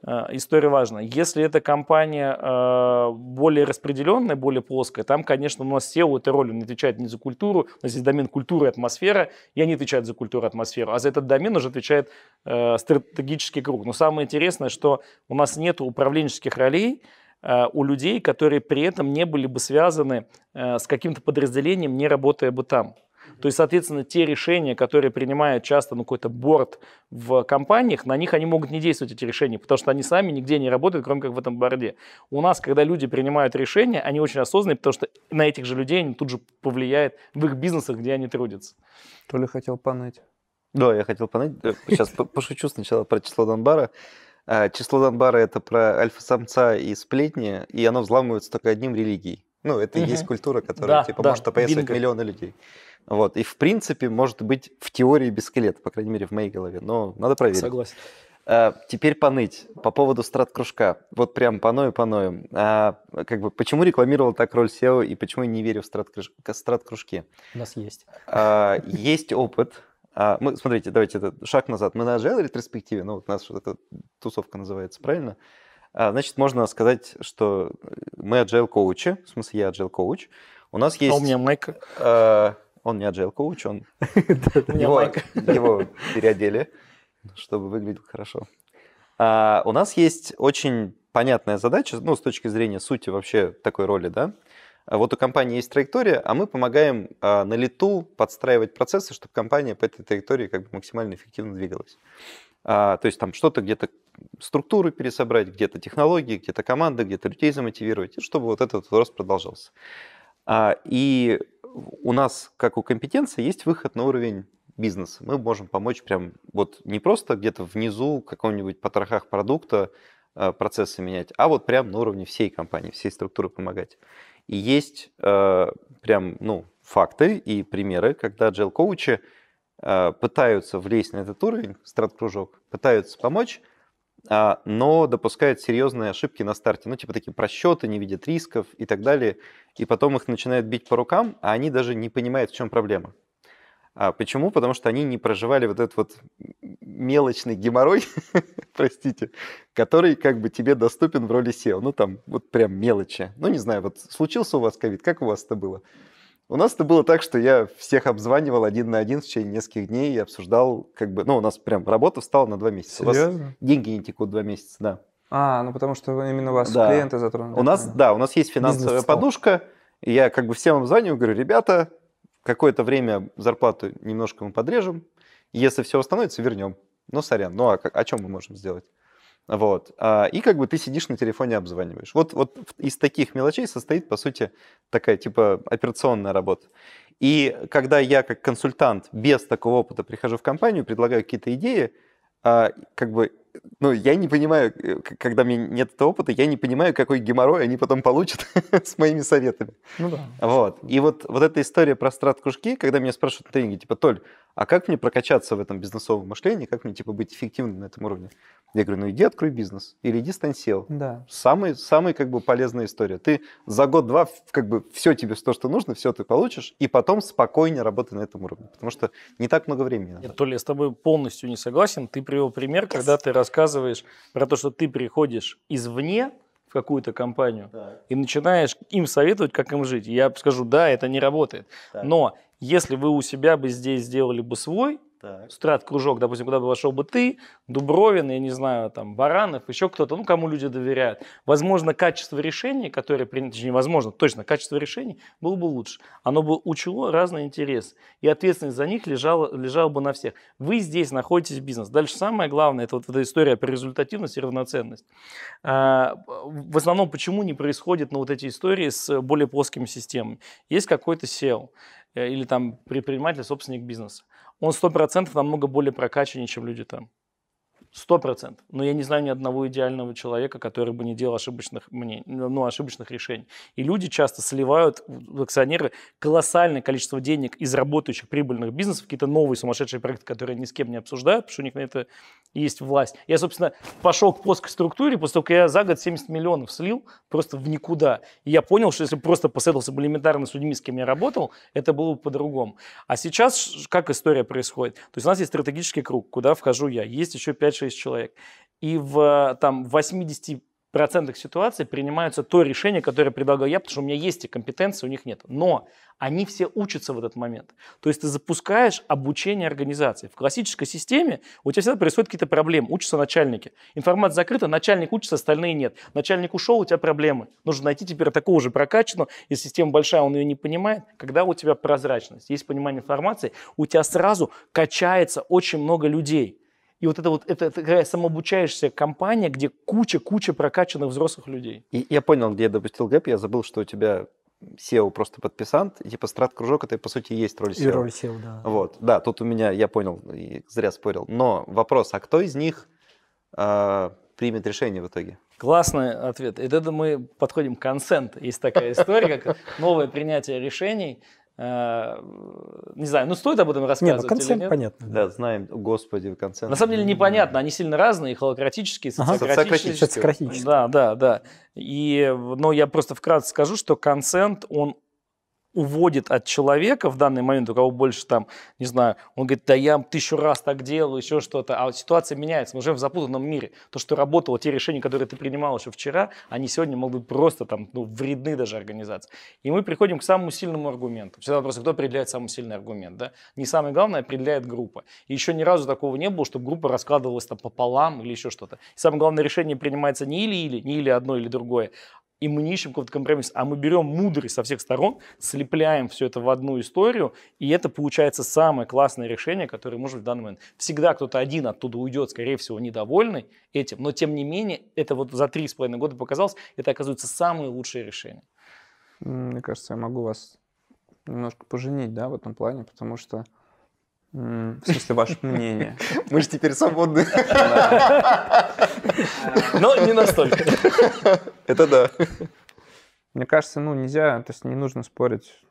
история важна. Если эта компания э, более распределенная, более плоская, там, конечно, у нас SEO эта роль, он отвечает не за культуру, у нас есть домен культуры и атмосфера, и они отвечают за культуру и атмосферу, а за этот домен уже отвечает э, стратегический круг. Но самое интересное, что у нас нет управленческих ролей, э, у людей, которые при этом не были бы связаны э, с каким-то подразделением, не работая бы там. То есть, соответственно, те решения, которые принимает часто ну, какой-то борт в компаниях, на них они могут не действовать, эти решения, потому что они сами нигде не работают, кроме как в этом борде. У нас, когда люди принимают решения, они очень осознанные, потому что на этих же людей они тут же повлияет в их бизнесах, где они трудятся. То ли хотел поныть. Да, я хотел понять. Сейчас по- пошучу сначала про число Донбара. А, Число Донбара это про альфа-самца и сплетни, и оно взламывается только одним религией. Ну, это и есть культура, которая Да, типа да, может опоясывать миллионы людей. Вот. И в принципе может быть в теории без скелета, по крайней мере в моей голове. Но надо проверить. Согласен. А, теперь поныть по поводу страт-кружка. Вот прям поною, поною. А, как бы, почему рекламировал так роль SEO и почему я не верю в страт-кружки? У нас есть. А, есть опыт. А, мы, смотрите, давайте это шаг назад. Мы на Agile ретроспективе, ну вот у нас вот эта тусовка называется, правильно? А, значит, можно сказать, что мы Agile коучи, в смысле я Agile коуч. У нас есть... А у меня майка. а, он не Agile коуч, он его, его переодели, чтобы выглядел хорошо. А, у нас есть очень понятная задача, ну, с точки зрения сути вообще такой роли, да. А Вот у компании есть траектория, а мы помогаем а, на лету подстраивать процессы, чтобы компания по этой траектории как бы максимально эффективно двигалась. А, то есть там что-то где-то структуры пересобрать, где-то технологии, где-то команды, где-то людей замотивировать, и чтобы вот этот рост продолжался. А, и у нас, как у компетенции, есть выход на уровень бизнеса. Мы можем помочь прям вот не просто где-то внизу каком-нибудь потрохах продукта э, процессы менять, а вот прям на уровне всей компании, всей структуры помогать. И есть э, прям, ну, факты и примеры, когда agile-коучи э, пытаются влезть на этот уровень, страт-кружок, пытаются помочь, а, но допускают серьезные ошибки на старте. Ну, типа такие просчеты, не видят рисков и так далее. И потом их начинают бить по рукам, а они даже не понимают, в чем проблема. А почему? Потому что они не проживали вот этот вот мелочный геморрой, простите, который как бы тебе доступен в роли SEO. Ну, там вот прям мелочи. Ну, не знаю, вот случился у вас ковид, как у вас это было? У нас это было так, что я всех обзванивал один на один в течение нескольких дней и обсуждал, как бы, ну, у нас прям работа встала на два месяца. У вас Серьезно? деньги не текут два месяца, да. А, ну потому что именно вас Да. клиенты затронули. У нас, да, у нас есть финансовая Бизнес подушка, и я как бы всем обзваниваю, говорю, ребята, какое-то время зарплату немножко мы подрежем, если все восстановится, вернем. Ну, сорян, ну а как- о чем мы можем сделать? Вот. А, И как бы ты сидишь на телефоне, обзваниваешь. Вот, вот из таких мелочей состоит, по сути, такая типа операционная работа. И когда я как консультант без такого опыта прихожу в компанию, предлагаю какие-то идеи, а, как бы, ну, я не понимаю, э, когда мне нет этого опыта, я не понимаю, какой геморрой они потом получат с моими советами. Ну да. Вот. И вот, вот эта история про страт-кружки, когда меня спрашивают на тренинге, типа, Толь, а как мне прокачаться в этом бизнесовом мышлении, как мне, типа, быть эффективным на этом уровне? Я говорю, ну иди открой бизнес или иди стань SEO. Да. Самая, самая как бы полезная история. Ты за год-два как бы все тебе то, что нужно, все ты получишь, и потом спокойнее работай на этом уровне, потому что не так много времени надо. Нет, Толя, я с тобой полностью не согласен. Ты привел пример, когда ты рассказываешь про то, что ты приходишь извне в какую-то компанию и начинаешь им советовать, как им жить. Я скажу, да, это не работает. Так. Но если вы у себя бы здесь сделали бы свой страт-кружок, допустим, куда бы вошел бы ты, Дубровин, я не знаю, там, Баранов, еще кто-то, ну, кому люди доверяют. Возможно, качество решений, которое принято, невозможно, точно, качество решений было бы лучше. Оно бы учило разные интересы, и ответственность за них лежала, лежала бы на всех. Вы здесь находитесь в бизнесе. Дальше самое главное, это вот эта история про результативность и равноценность. А, В основном, почему не происходит ну, вот эти истории с более плоскими системами? Есть какой-то SEO э, или там предприниматель, собственник бизнеса. Он 100% намного более прокачаннее, чем люди там. Сто процентов. Но я не знаю ни одного идеального человека, который бы не делал ошибочных, мнений, ну, ошибочных решений. И люди часто сливают в акционеры колоссальное количество денег из работающих прибыльных бизнесов, какие-то новые сумасшедшие проекты, которые ни с кем не обсуждают, потому что у них на это есть власть. Я, собственно, пошел к плоской структуре, после того, как я за год 70 миллионов слил просто в никуда. И я понял, что если просто посоветовался бы элементарно с людьми, с кем я работал, это было бы по-другому. А сейчас как история происходит? То есть у нас есть стратегический круг, куда вхожу я. Есть еще 5-6 человек. И в там, 80 процентах ситуаций принимаются то решение, которое предлагаю я, потому что у меня есть и компетенции, у них нет. Но они все учатся в этот момент. То есть ты запускаешь обучение организации. В классической системе у тебя всегда происходят какие-то проблемы. Учатся начальники. Информация закрыта, начальник учится, остальные нет. Начальник ушел, у тебя проблемы. Нужно найти теперь такого же прокачанного. Если система большая, он ее не понимает. Когда у тебя прозрачность, есть понимание информации, у тебя сразу качается очень много людей. И вот это вот это такая самообучающаяся компания, где куча-куча прокачанных взрослых людей. И я понял, где я допустил гэп, я забыл, что у тебя SEO просто подписант, и типа страт-кружок, это по сути есть роль SEO. И роль SEO, да. Вот, да, тут у меня, я понял, и зря спорил. Но вопрос, а кто из них а, примет решение в итоге? Классный ответ. И это мы подходим к консент. Есть такая история, как новое принятие решений. Э, Не знаю, ну стоит об этом Не, рассказывать ну или консент нет? понятно. Да, знаем, господи, концерт. На самом деле непонятно, они сильно разные, холократические, Ага. социократические. Социократические. Да, да, да. И, но я просто вкратце скажу, что консент, он уводит от человека в данный момент, у кого больше там, не знаю, он говорит, да я тысячу раз так делал, еще что-то, а ситуация меняется, мы живем в запутанном мире. То, что работало, те решения, которые ты принимал еще вчера, они сегодня могут быть просто там, ну, вредны даже организации. И мы приходим к самому сильному аргументу. Всегда вопрос, кто определяет самый сильный аргумент, да? Не самое главное, определяет группа. И еще ни разу такого не было, чтобы группа раскладывалась там пополам или еще что-то. И самое главное, решение принимается не или-или, не или одно или другое, и мы не ищем какого-то компромисса, а мы берем мудрость со всех сторон, слепляем все это в одну историю, и это получается самое классное решение, которое может в данный момент. Всегда кто-то один оттуда уйдет, скорее всего, недовольный этим, но тем не менее, это вот за три с половиной года показалось, это оказывается самое лучшее решение. Мне кажется, я могу вас немножко поженить, да, в этом плане, потому что, в смысле, ваше мнение. Мы же теперь свободны. Но не настолько. Это да. Мне кажется, ну, нельзя, то есть не нужно спорить.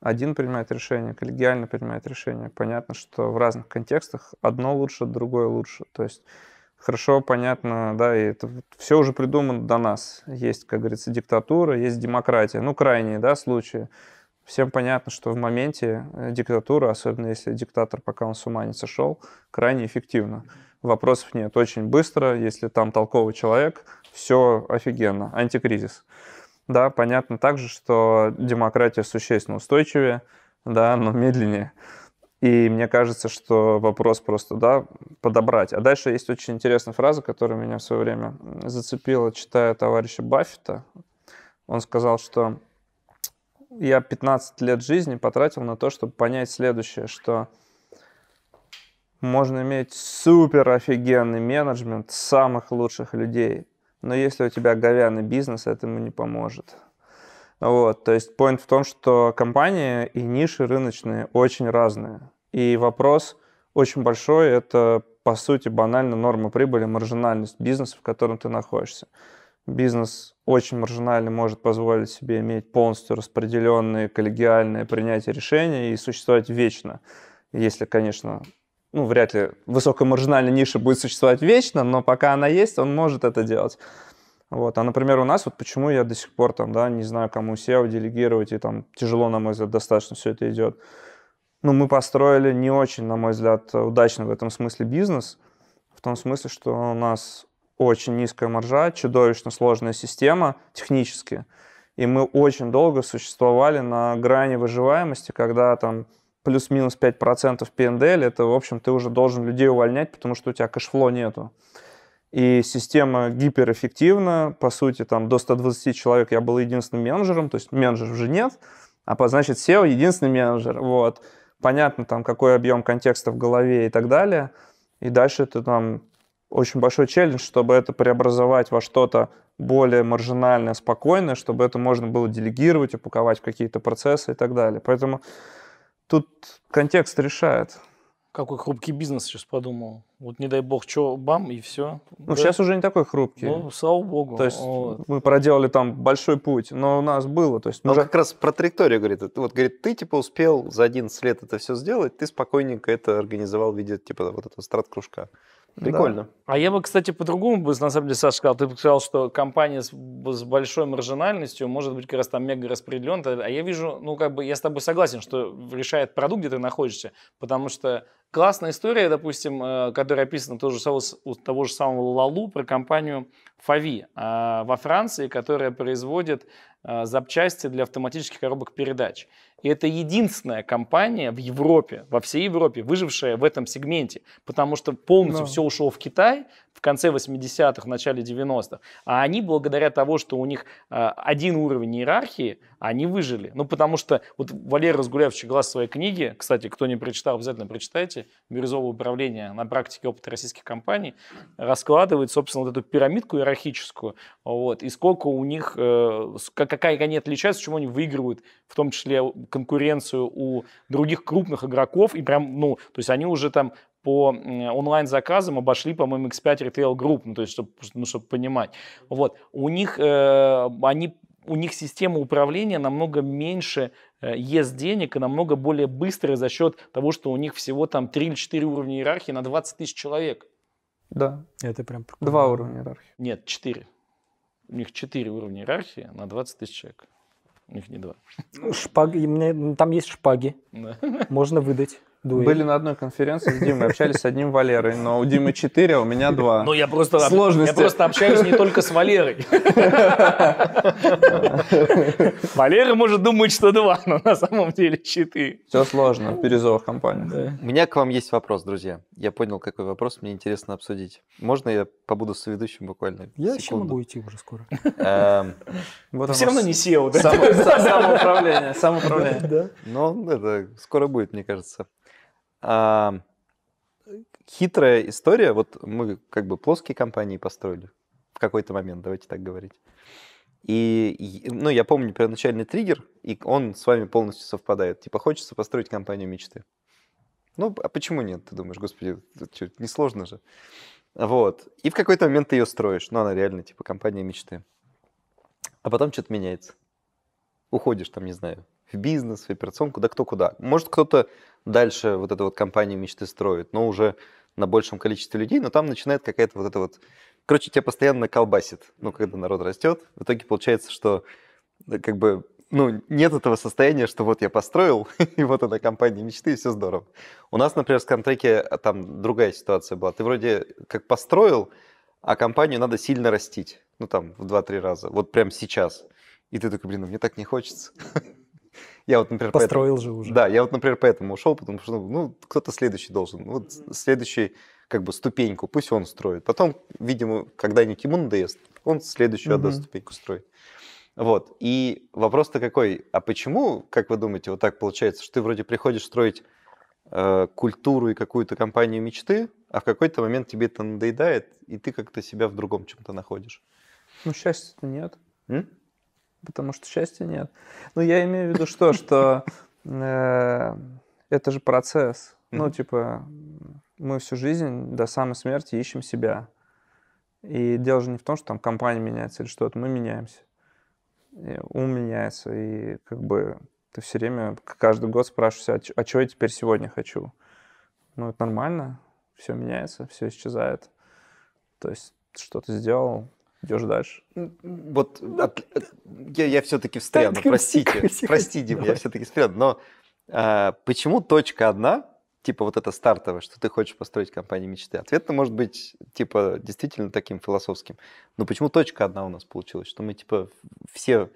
Один принимает решение, коллегиально принимает решение. Понятно, что в разных контекстах одно лучше, другое лучше. То есть хорошо, понятно, да, и это все уже придумано до нас. Есть, как говорится, диктатура, есть демократия. Ну, крайние, да, случаи. Всем понятно, что в моменте э, диктатура, особенно если диктатор, пока он с ума не сошел, крайне эффективна. Вопросов нет. Очень быстро, если там толковый человек, все офигенно. Антикризис. Да, понятно также, что демократия существенно устойчивее, да, но медленнее. И мне кажется, что вопрос просто, да, подобрать. А дальше есть очень интересная фраза, которая меня в свое время зацепила, читая товарища Баффета. Он сказал, что я 15 лет жизни потратил на то, чтобы понять следующее, что можно иметь супер офигенный менеджмент самых лучших людей. Но если у тебя говяный бизнес, этому не поможет. Вот, то есть point в том, что компании и ниши рыночные очень разные. И вопрос очень большой, это по сути банально норма прибыли, маржинальность бизнеса, в котором ты находишься. Бизнес очень маржинальный может позволить себе иметь полностью распределенные коллегиальные принятие решений и существовать вечно. Если, конечно, ну, вряд ли высокомаржинальная ниша будет существовать вечно, но пока она есть, он может это делать. Вот. А, например, у нас, вот почему я до сих пор там, да, не знаю, кому SEO делегировать, и там тяжело, на мой взгляд, достаточно все это идет. Ну, мы построили не очень, на мой взгляд, удачно в этом смысле бизнес, в том смысле, что у нас очень низкая маржа, чудовищно сложная система технически, и мы очень долго существовали на грани выживаемости, когда там плюс-минус 5% PNDL, это, в общем, ты уже должен людей увольнять, потому что у тебя кэшфло нету. И система гиперэффективна. По сути, там до 120 человек я был единственным менеджером, то есть менеджеров уже нет, а значит SEO единственный менеджер. Вот. Понятно, там, какой объем контекста в голове и так далее. И дальше это там очень большой челлендж, чтобы это преобразовать во что-то более маржинальное, спокойное, чтобы это можно было делегировать, упаковать в какие-то процессы и так далее. Поэтому тут контекст решает. Какой хрупкий бизнес, сейчас подумал. Вот не дай бог, что, бам, и все. Ну, да? сейчас уже не такой хрупкий. Ну, слава богу. То есть вот. мы проделали там большой путь, но у нас было. То есть Он уже... как раз про траекторию говорит. Вот, говорит, ты, типа, успел за 11 лет это все сделать, ты спокойненько это организовал в виде, типа, вот этого страт-кружка. Прикольно. Да. А я бы, кстати, по-другому бы, на самом деле, Саша сказал. Ты бы сказал, что компания с, с большой маржинальностью может быть как раз там мега распределен. А я вижу, ну, как бы, я с тобой согласен, что решает продукт, где ты находишься. Потому что классная история, допустим, э, которая описана тоже у того же самого Лалу про компанию Фави а, во Франции, которая производит а, запчасти для автоматических коробок передач. И это единственная компания в Европе, во всей Европе, выжившая в этом сегменте, потому что полностью Но. все ушло в Китай в конце 80-х, в начале 90-х. А они, благодаря того, что у них э, один уровень иерархии, они выжили. Ну, потому что вот Валерий Разгулявович глаз своей книги, кстати, кто не прочитал, обязательно прочитайте, «Бирюзовое управление на практике опыта российских компаний», раскладывает, собственно, вот эту пирамидку иерархическую, вот, и сколько у них, э, какая они отличаются, почему они выигрывают, в том числе конкуренцию у других крупных игроков, и прям, ну, то есть они уже там по онлайн-заказам обошли, по-моему, X5 Retail Group, ну, то есть, чтобы, ну, чтобы понимать. Вот. У них, э, они, у них система управления намного меньше э, ест денег и намного более быстрая за счет того, что у них всего там 3 или 4 уровня иерархии на 20 тысяч человек. Да. Это прям прикольно. Два уровня иерархии. Нет, 4. У них 4 уровня иерархии на 20 тысяч человек. У них не два. Шпаги, там есть шпаги. Да. Можно выдать. Дуэль. Были на одной конференции с Димой, общались с одним Валерой, но у Димы 4, а у меня 2. Ну, я просто, Сложности. я просто общаюсь не только с Валерой. Валера может думать, что 2, но на самом деле 4. Все сложно в бирюзовых компаниях. У меня к вам есть вопрос, друзья. Я понял, какой вопрос мне интересно обсудить. Можно я побуду соведущим буквально Я еще могу идти уже скоро. Эм, Все равно не SEO, да? Самоуправление. Самоуправление. Ну, это скоро будет, мне кажется а, хитрая история. Вот мы как бы плоские компании построили в какой-то момент, давайте так говорить. И, ну, я помню первоначальный триггер, и он с вами полностью совпадает. Типа, хочется построить компанию мечты. Ну, а почему нет, ты думаешь, господи, что, несложно же. Вот. И в какой-то момент ты ее строишь. Ну, она реально, типа, компания мечты. А потом что-то меняется. Уходишь там, не знаю, в бизнес, в операционку, да кто куда. Может, кто-то дальше вот эту вот компанию мечты строит, но уже на большем количестве людей, но там начинает какая-то вот эта вот... Короче, тебя постоянно колбасит, ну, когда народ растет. В итоге получается, что э, как бы ну, нет этого состояния, что вот я построил, и вот она компания мечты, и все здорово. У нас, например, с Комтеке а, там другая ситуация была. Ты вроде как построил, а компанию надо сильно растить. Ну, там, в 2-3 раза. Вот прямо сейчас. И ты такой, блин, ну, мне так не хочется. Я вот, например, Построил поэтому, же уже. Да, я вот, например, поэтому ушел, потому что, ну, кто-то следующий должен. Вот следующий, как бы, ступеньку, пусть он строит. Потом, видимо, когда-нибудь ему надоест, он следующую mm-hmm. отдаст ступеньку строить. Вот. И вопрос-то какой, а почему, как вы думаете, вот так получается, что ты вроде приходишь строить э, культуру и какую-то компанию мечты, а в какой-то момент тебе это надоедает, и ты как-то себя в другом чем-то находишь. Ну, счастья-то нет. М? Потому что счастья нет. Ну, я имею в виду что, что э, это же процесс. Ну, типа, мы всю жизнь до самой смерти ищем себя. И дело же не в том, что там компания меняется или что-то, мы меняемся. И ум меняется, и как бы ты все время, каждый год спрашиваешься, а, что я теперь сегодня хочу? Ну, это нормально, все меняется, все исчезает. То есть что ты сделал, идешь дальше. Вот от- от- я, я все-таки встряну, Так, простите, тихо, прости, Дим, я все-таки встряну. Но а, почему точка одна, типа вот это стартовое, что ты хочешь построить компанию мечты? Ответ может быть, типа, действительно таким философским. Но почему точка одна у нас получилась? Что мы, типа, все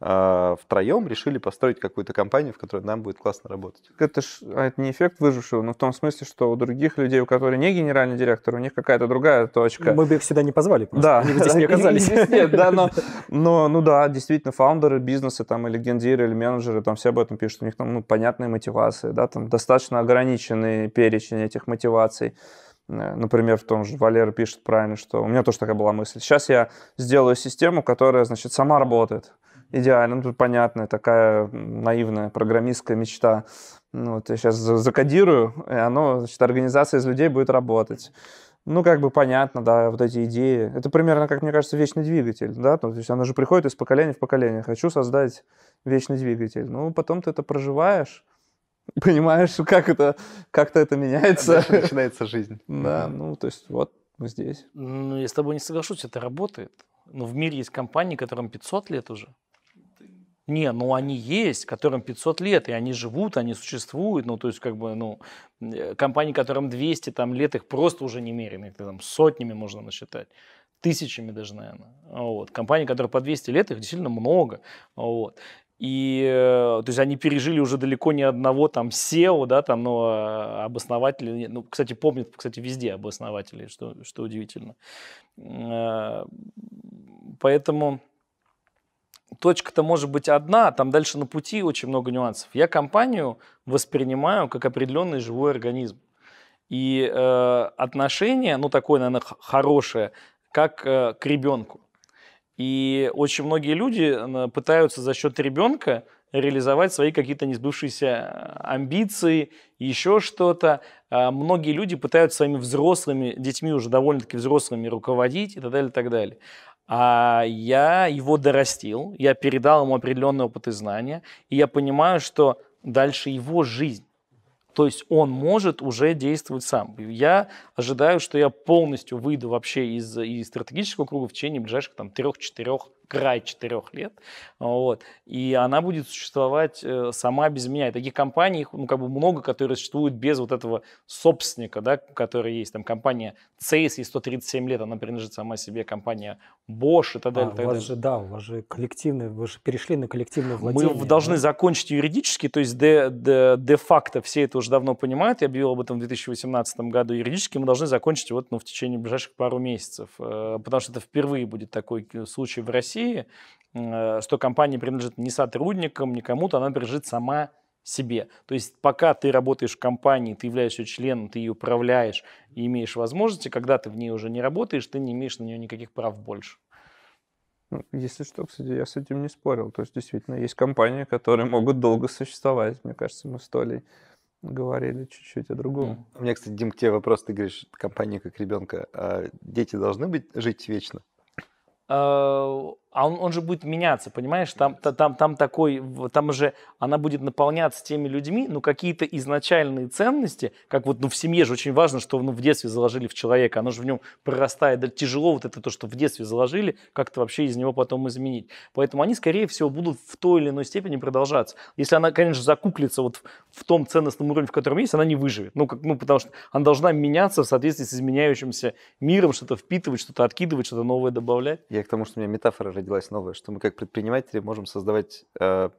втроем решили построить какую-то компанию, в которой нам будет классно работать. Это ж а это не эффект выжившего, но в том смысле, что у других людей, у которых не генеральный директор, у них какая-то другая точка. Мы бы их сюда не позвали просто. Да, Они бы здесь не оказались. нет, да, но, но, ну да, действительно, фаундеры бизнеса там или гендиры, или менеджеры, там все об этом пишут, у них там, ну, понятные мотивации, да, там достаточно ограниченный перечень этих мотиваций. Например, в том же Валера пишет правильно, что у меня тоже такая была мысль. Сейчас я сделаю систему, которая, значит, сама работает. Идеально, ну, тут понятная такая наивная программистская мечта. Ну, вот я сейчас закодирую, и оно, значит, организация из людей будет работать. Ну, как бы понятно, да, вот эти идеи. Это примерно, как мне кажется, вечный двигатель, да, то есть оно же приходит из поколения в поколение. Хочу создать вечный двигатель. Ну, потом ты это проживаешь, понимаешь, как это, как-то это меняется. Дальше начинается жизнь. Да, ну, то есть вот мы здесь. Ну, я с тобой не соглашусь, это работает. Но в мире есть компании, которым 500 лет уже. Не, ну они есть, которым 500 лет, и они живут, они существуют. Ну, то есть, как бы, ну, э, компании, которым 200 там, лет, их просто уже немерено. Их там сотнями можно насчитать. Тысячами даже, наверное. Вот. Компании, которые по 200 лет, их действительно много. Вот. И, э, то есть, они пережили уже далеко не одного там SEO, да, там, ну, а, обоснователей. Ну, кстати, помнят, кстати, везде обоснователей, что, что удивительно. Э, Поэтому точка-то может быть одна, а там дальше на пути очень много нюансов. Я компанию воспринимаю как определенный живой организм. И э, отношение, ну такое, наверное, хорошее, как э, к ребенку. И очень многие люди пытаются за счет ребенка реализовать свои какие-то несбывшиеся э, амбиции, еще что-то. А Многие люди пытаются своими взрослыми детьми, уже довольно-таки взрослыми, руководить и так далее, и так далее. А я его дорастил, я передал ему определенный опыт и знания, и я понимаю, что дальше его жизнь. То есть он может уже действовать сам. Я ожидаю, что я полностью выйду вообще из, из стратегического круга в течение ближайших там трех-четырех, край четырех лет. Вот. И она будет существовать э, сама без меня. И таких компаний, ну, как бы много, которые существуют без вот этого собственника, да, который есть. Там компания Цейс, ей 137 лет, она принадлежит сама себе, компания Bosch и так А, далее. у так вас далее. же, да, у вас же коллективный, вы же перешли на коллективное Мы владение. должны да? закончить юридически, то есть де, де, де-факто все это уже давно понимают, я объявил об этом в 2018 году, юридически мы должны закончить вот ну, в течение ближайших пару месяцев, э, потому что это впервые будет такой э, случай в России, э, что компания принадлежит не сотрудникам, не кому-то, она принадлежит сама себе. То есть пока ты работаешь в компании, ты являешься членом, ты ее управляешь и имеешь возможности, когда ты в ней уже не работаешь, ты не имеешь на нее никаких прав больше. Ну, Если что, кстати, я с этим не спорил. То есть, действительно, есть компании, которые могут долго существовать. Мне кажется, мы с Толей говорили чуть-чуть о другом. У меня, кстати, Дим, к тебе вопрос. Ты говоришь, компания как ребенка. А дети должны быть жить вечно? А он, он же будет меняться, понимаешь? Там, та- там, там такой, там уже она будет наполняться теми людьми, ну какие-то изначальные ценности, как вот ну, в семье же очень важно, что ну, в детстве заложили в человека, оно же в нем прорастает, да, тяжело вот это то, что в детстве заложили, как-то вообще из него потом изменить. Поэтому они, скорее всего, будут в той или иной степени продолжаться. Если она, конечно, закуклится вот в, в том ценностном уровне, в котором есть, она не выживет. Ну, как, ну, потому что она должна меняться в соответствии с изменяющимся миром, что-то впитывать, что-то откидывать, что-то новое добавлять. Я к тому, что у меня метафора родилась новая, что мы как предприниматели можем создавать э,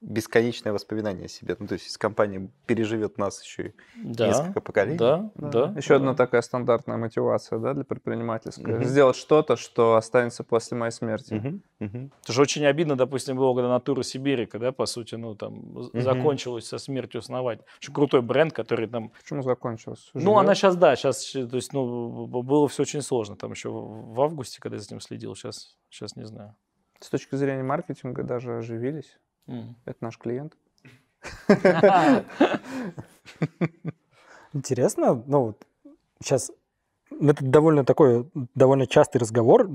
бесконечное воспоминание о себе. Ну, то есть компания переживет нас еще и Да, несколько поколений. да, да. Еще одна да. такая стандартная мотивация, да, для предпринимательская. Мгм. Сделать что-то, что останется после моей смерти. Мгм, мгм. Это же очень обидно, допустим, было, когда Натура Сибирика, да, по сути, ну, там, Мгм. закончилась со смертью основателя. Очень крутой бренд, который там... Почему закончилось? Ну, она сейчас, да, сейчас, то есть, ну, было все очень сложно. Там еще в августе, когда я за этим следил, сейчас, сейчас не знаю. С точки зрения маркетинга даже оживились. М. Это наш клиент. Интересно, ну, вот сейчас это довольно такой, довольно частый разговор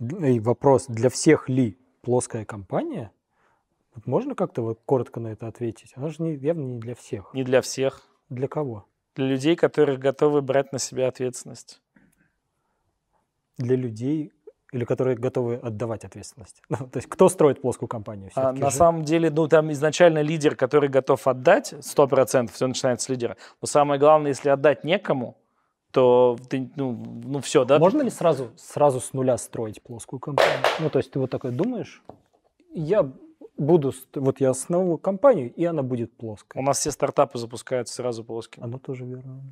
и вопрос, для всех ли плоская компания? Вот можно как-то вот коротко на это ответить? Она же не, явно не для всех. Не для всех. Для кого? Для людей, которые готовы брать на себя ответственность. Для людей, или которые готовы отдавать ответственность. Ну, то есть кто строит плоскую компанию? А на же- самом деле, ну, там изначально лидер, который готов отдать 100%, все начинается с лидера. Но самое главное, если отдать некому, то ты, ну, ну все, да? Можно ли сразу, сразу с нуля строить плоскую компанию? Ну, то есть ты вот такой думаешь, я буду, вот я основу компанию, и она будет У плоской. нас все стартапы запускаются сразу плоскими. Оно тоже верно.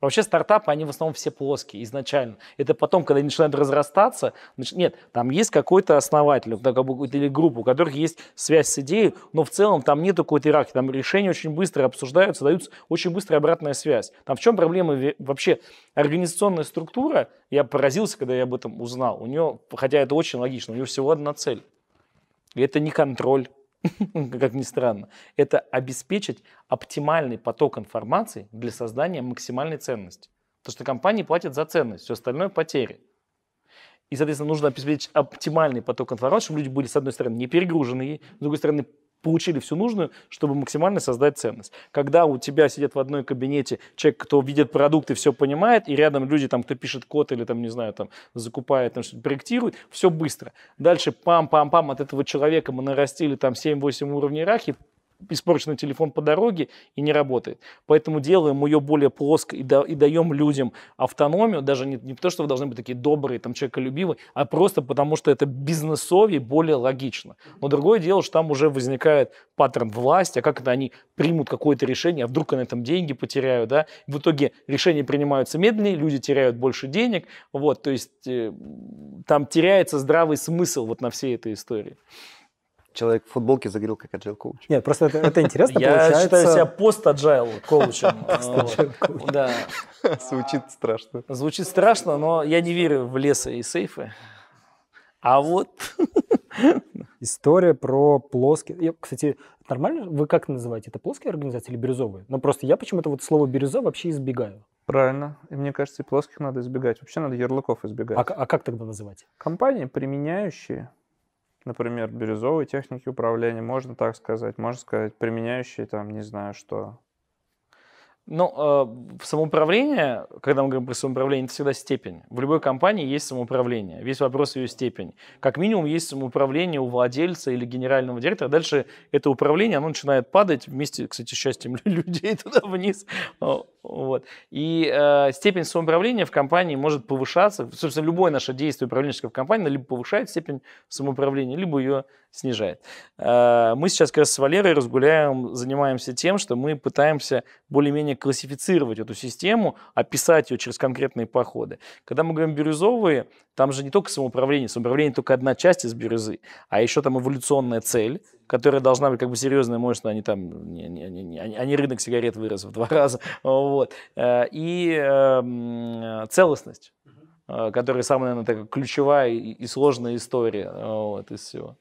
Вообще стартапы, они в основном все плоские изначально. Это потом, когда они начинают разрастаться, нач- нет, там есть какой-то основатель, или группа, у которых есть связь с идеей, но в целом там нет какой-то иерархии, там решения очень быстро обсуждаются, даются очень быстрая обратная связь. Там в чем проблема вообще? Организационная структура, я поразился, когда я об этом узнал, у нее, хотя это очень логично, у нее всего одна цель. И это не контроль, как ни странно. Это обеспечить оптимальный поток информации для создания максимальной ценности. Потому что компании платят за ценность, все остальное потери. И, соответственно, нужно обеспечить оптимальный поток информации, чтобы люди были, с одной стороны, не перегружены, с другой стороны, получили всю нужную, чтобы максимально создать ценность. Когда у тебя сидят в одной кабинете человек, кто видит продукт и все понимает, и рядом люди, там, кто пишет код или, там, не знаю, там, закупает, там, что-то проектирует, все быстро. Дальше пам-пам-пам от этого человека мы нарастили там 7-8 уровней иерархии, испорченный телефон по дороге и не работает. Поэтому делаем ее более плоско и, да- и даем людям автономию, даже не, не то, что вы должны быть такие добрые, там, человеколюбивые, а просто потому, что это бизнесовее, более логично. Но другое дело, что там уже возникает паттерн власти, а как это они примут какое-то решение, а вдруг они на этом деньги потеряют, да? В итоге решения принимаются медленнее, люди теряют больше денег, вот, то есть э, там теряется здравый смысл вот на всей этой истории. Человек в футболке загорел как agile коуч. Нет, просто это, это интересно Я получается. считаю себя пост-аджайл коучем. Да. Звучит страшно. Звучит страшно, но я не верю в леса и сейфы. А вот История про плоские... Я, кстати, нормально? Вы как называете? Это плоские организации или бирюзовые? Ну, просто я почему-то вот слово бирюза вообще избегаю. Правильно. И мне кажется, и плоских надо избегать. Вообще надо ярлыков избегать. А, а как тогда называть? Компании, применяющие, например, бирюзовые техники управления, можно так сказать, можно сказать, применяющие там, не знаю что. Ну, э, самоуправление, когда мы говорим про самоуправление, это всегда степень. В любой компании есть самоуправление. Весь вопрос ее степени. Как минимум есть самоуправление у владельца или генерального директора. Дальше это управление, оно начинает падать вместе, кстати, с счастьем людей туда вниз. О, Вот. И э, степень самоуправления в компании может повышаться. Собственно, любое наше действие управленческое в компании либо повышает степень самоуправления, либо ее снижает. Э, мы сейчас как раз с Валерой разгуляем, занимаемся тем, что мы пытаемся более-менее классифицировать эту систему, описать ее через конкретные походы. Когда мы говорим бирюзовые, там же не только самоуправление, самоуправление только одна часть из бирюзы, а еще там эволюционная цель, которая должна быть как бы серьезная, может, они там, не, не, не, они, рынок сигарет вырос в два раза, вот, Э, и э, м, целостность, э, которая самая, наверное, такая ключевая и, сложная история вот, из всего.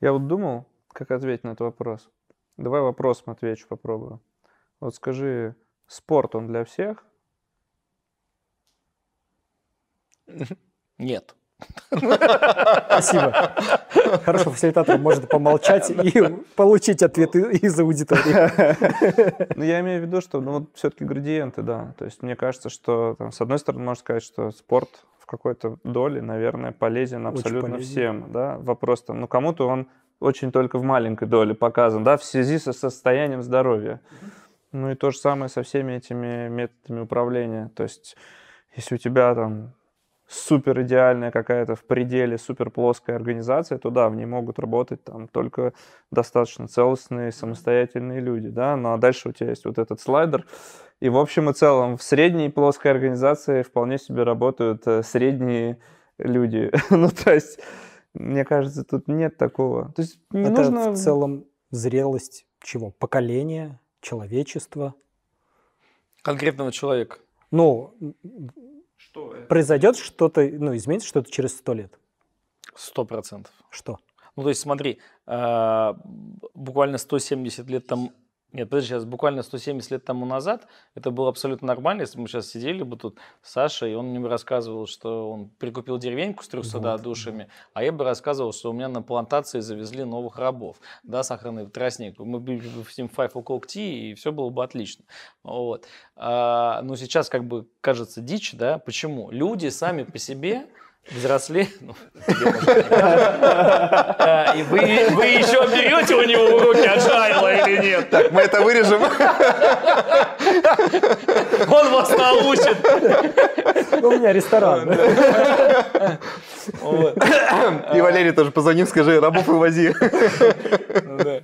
Я вот думал, как ответить на этот вопрос. Давай вопросом отвечу, попробую. Вот скажи, спорт он для всех? Нет. Спасибо. Хорошо, фасилитатор может помолчать и получить ответы из аудитории. Ну, я имею в виду, что ну, вот все-таки градиенты, да. То есть мне кажется, что там, с одной стороны можно сказать, что спорт какой-то доле, наверное, полезен абсолютно полезен. всем. Да? Вопрос там, ну кому-то он очень только в маленькой доле показан, да, в связи со состоянием здоровья. Ну и то же самое со всеми этими методами управления. То есть если у тебя там супер идеальная какая-то в пределе супер плоская организация, то да, в ней могут работать там только достаточно целостные, самостоятельные люди, да, ну а дальше у тебя есть вот этот слайдер, и в общем и целом в средней плоской организации вполне себе работают э, средние люди, ну то есть мне кажется, тут нет такого. То есть не Это нужно... в целом зрелость чего? Поколения, человечества. Конкретного человека. Ну, Что произойдет что-то, ну, изменится что-то через сто лет. Сто процентов. Что? Ну, то есть, смотри, э, буквально 170 лет тому... Нет, подожди, сейчас буквально 170 лет тому назад это было абсолютно нормально, если бы мы сейчас сидели бы тут с Сашей, и он мне бы рассказывал, что он прикупил деревеньку с 300 Вот. душами, а я бы рассказывал, что у меня на плантации завезли новых рабов, да, сахарный тростник. Мы бы с ним five o'clock tea, и все было бы отлично. Вот. А, но сейчас как бы кажется дичь, да, почему? Люди сами по себе взрослее, ну, и вы, еще берете у него уроки agile или нет? Так, мы это вырежем. Он вас научит. Ну, у меня ресторан. И Валерий тоже позвоним, скажи, рабов вывози. Ну да. А, э, э,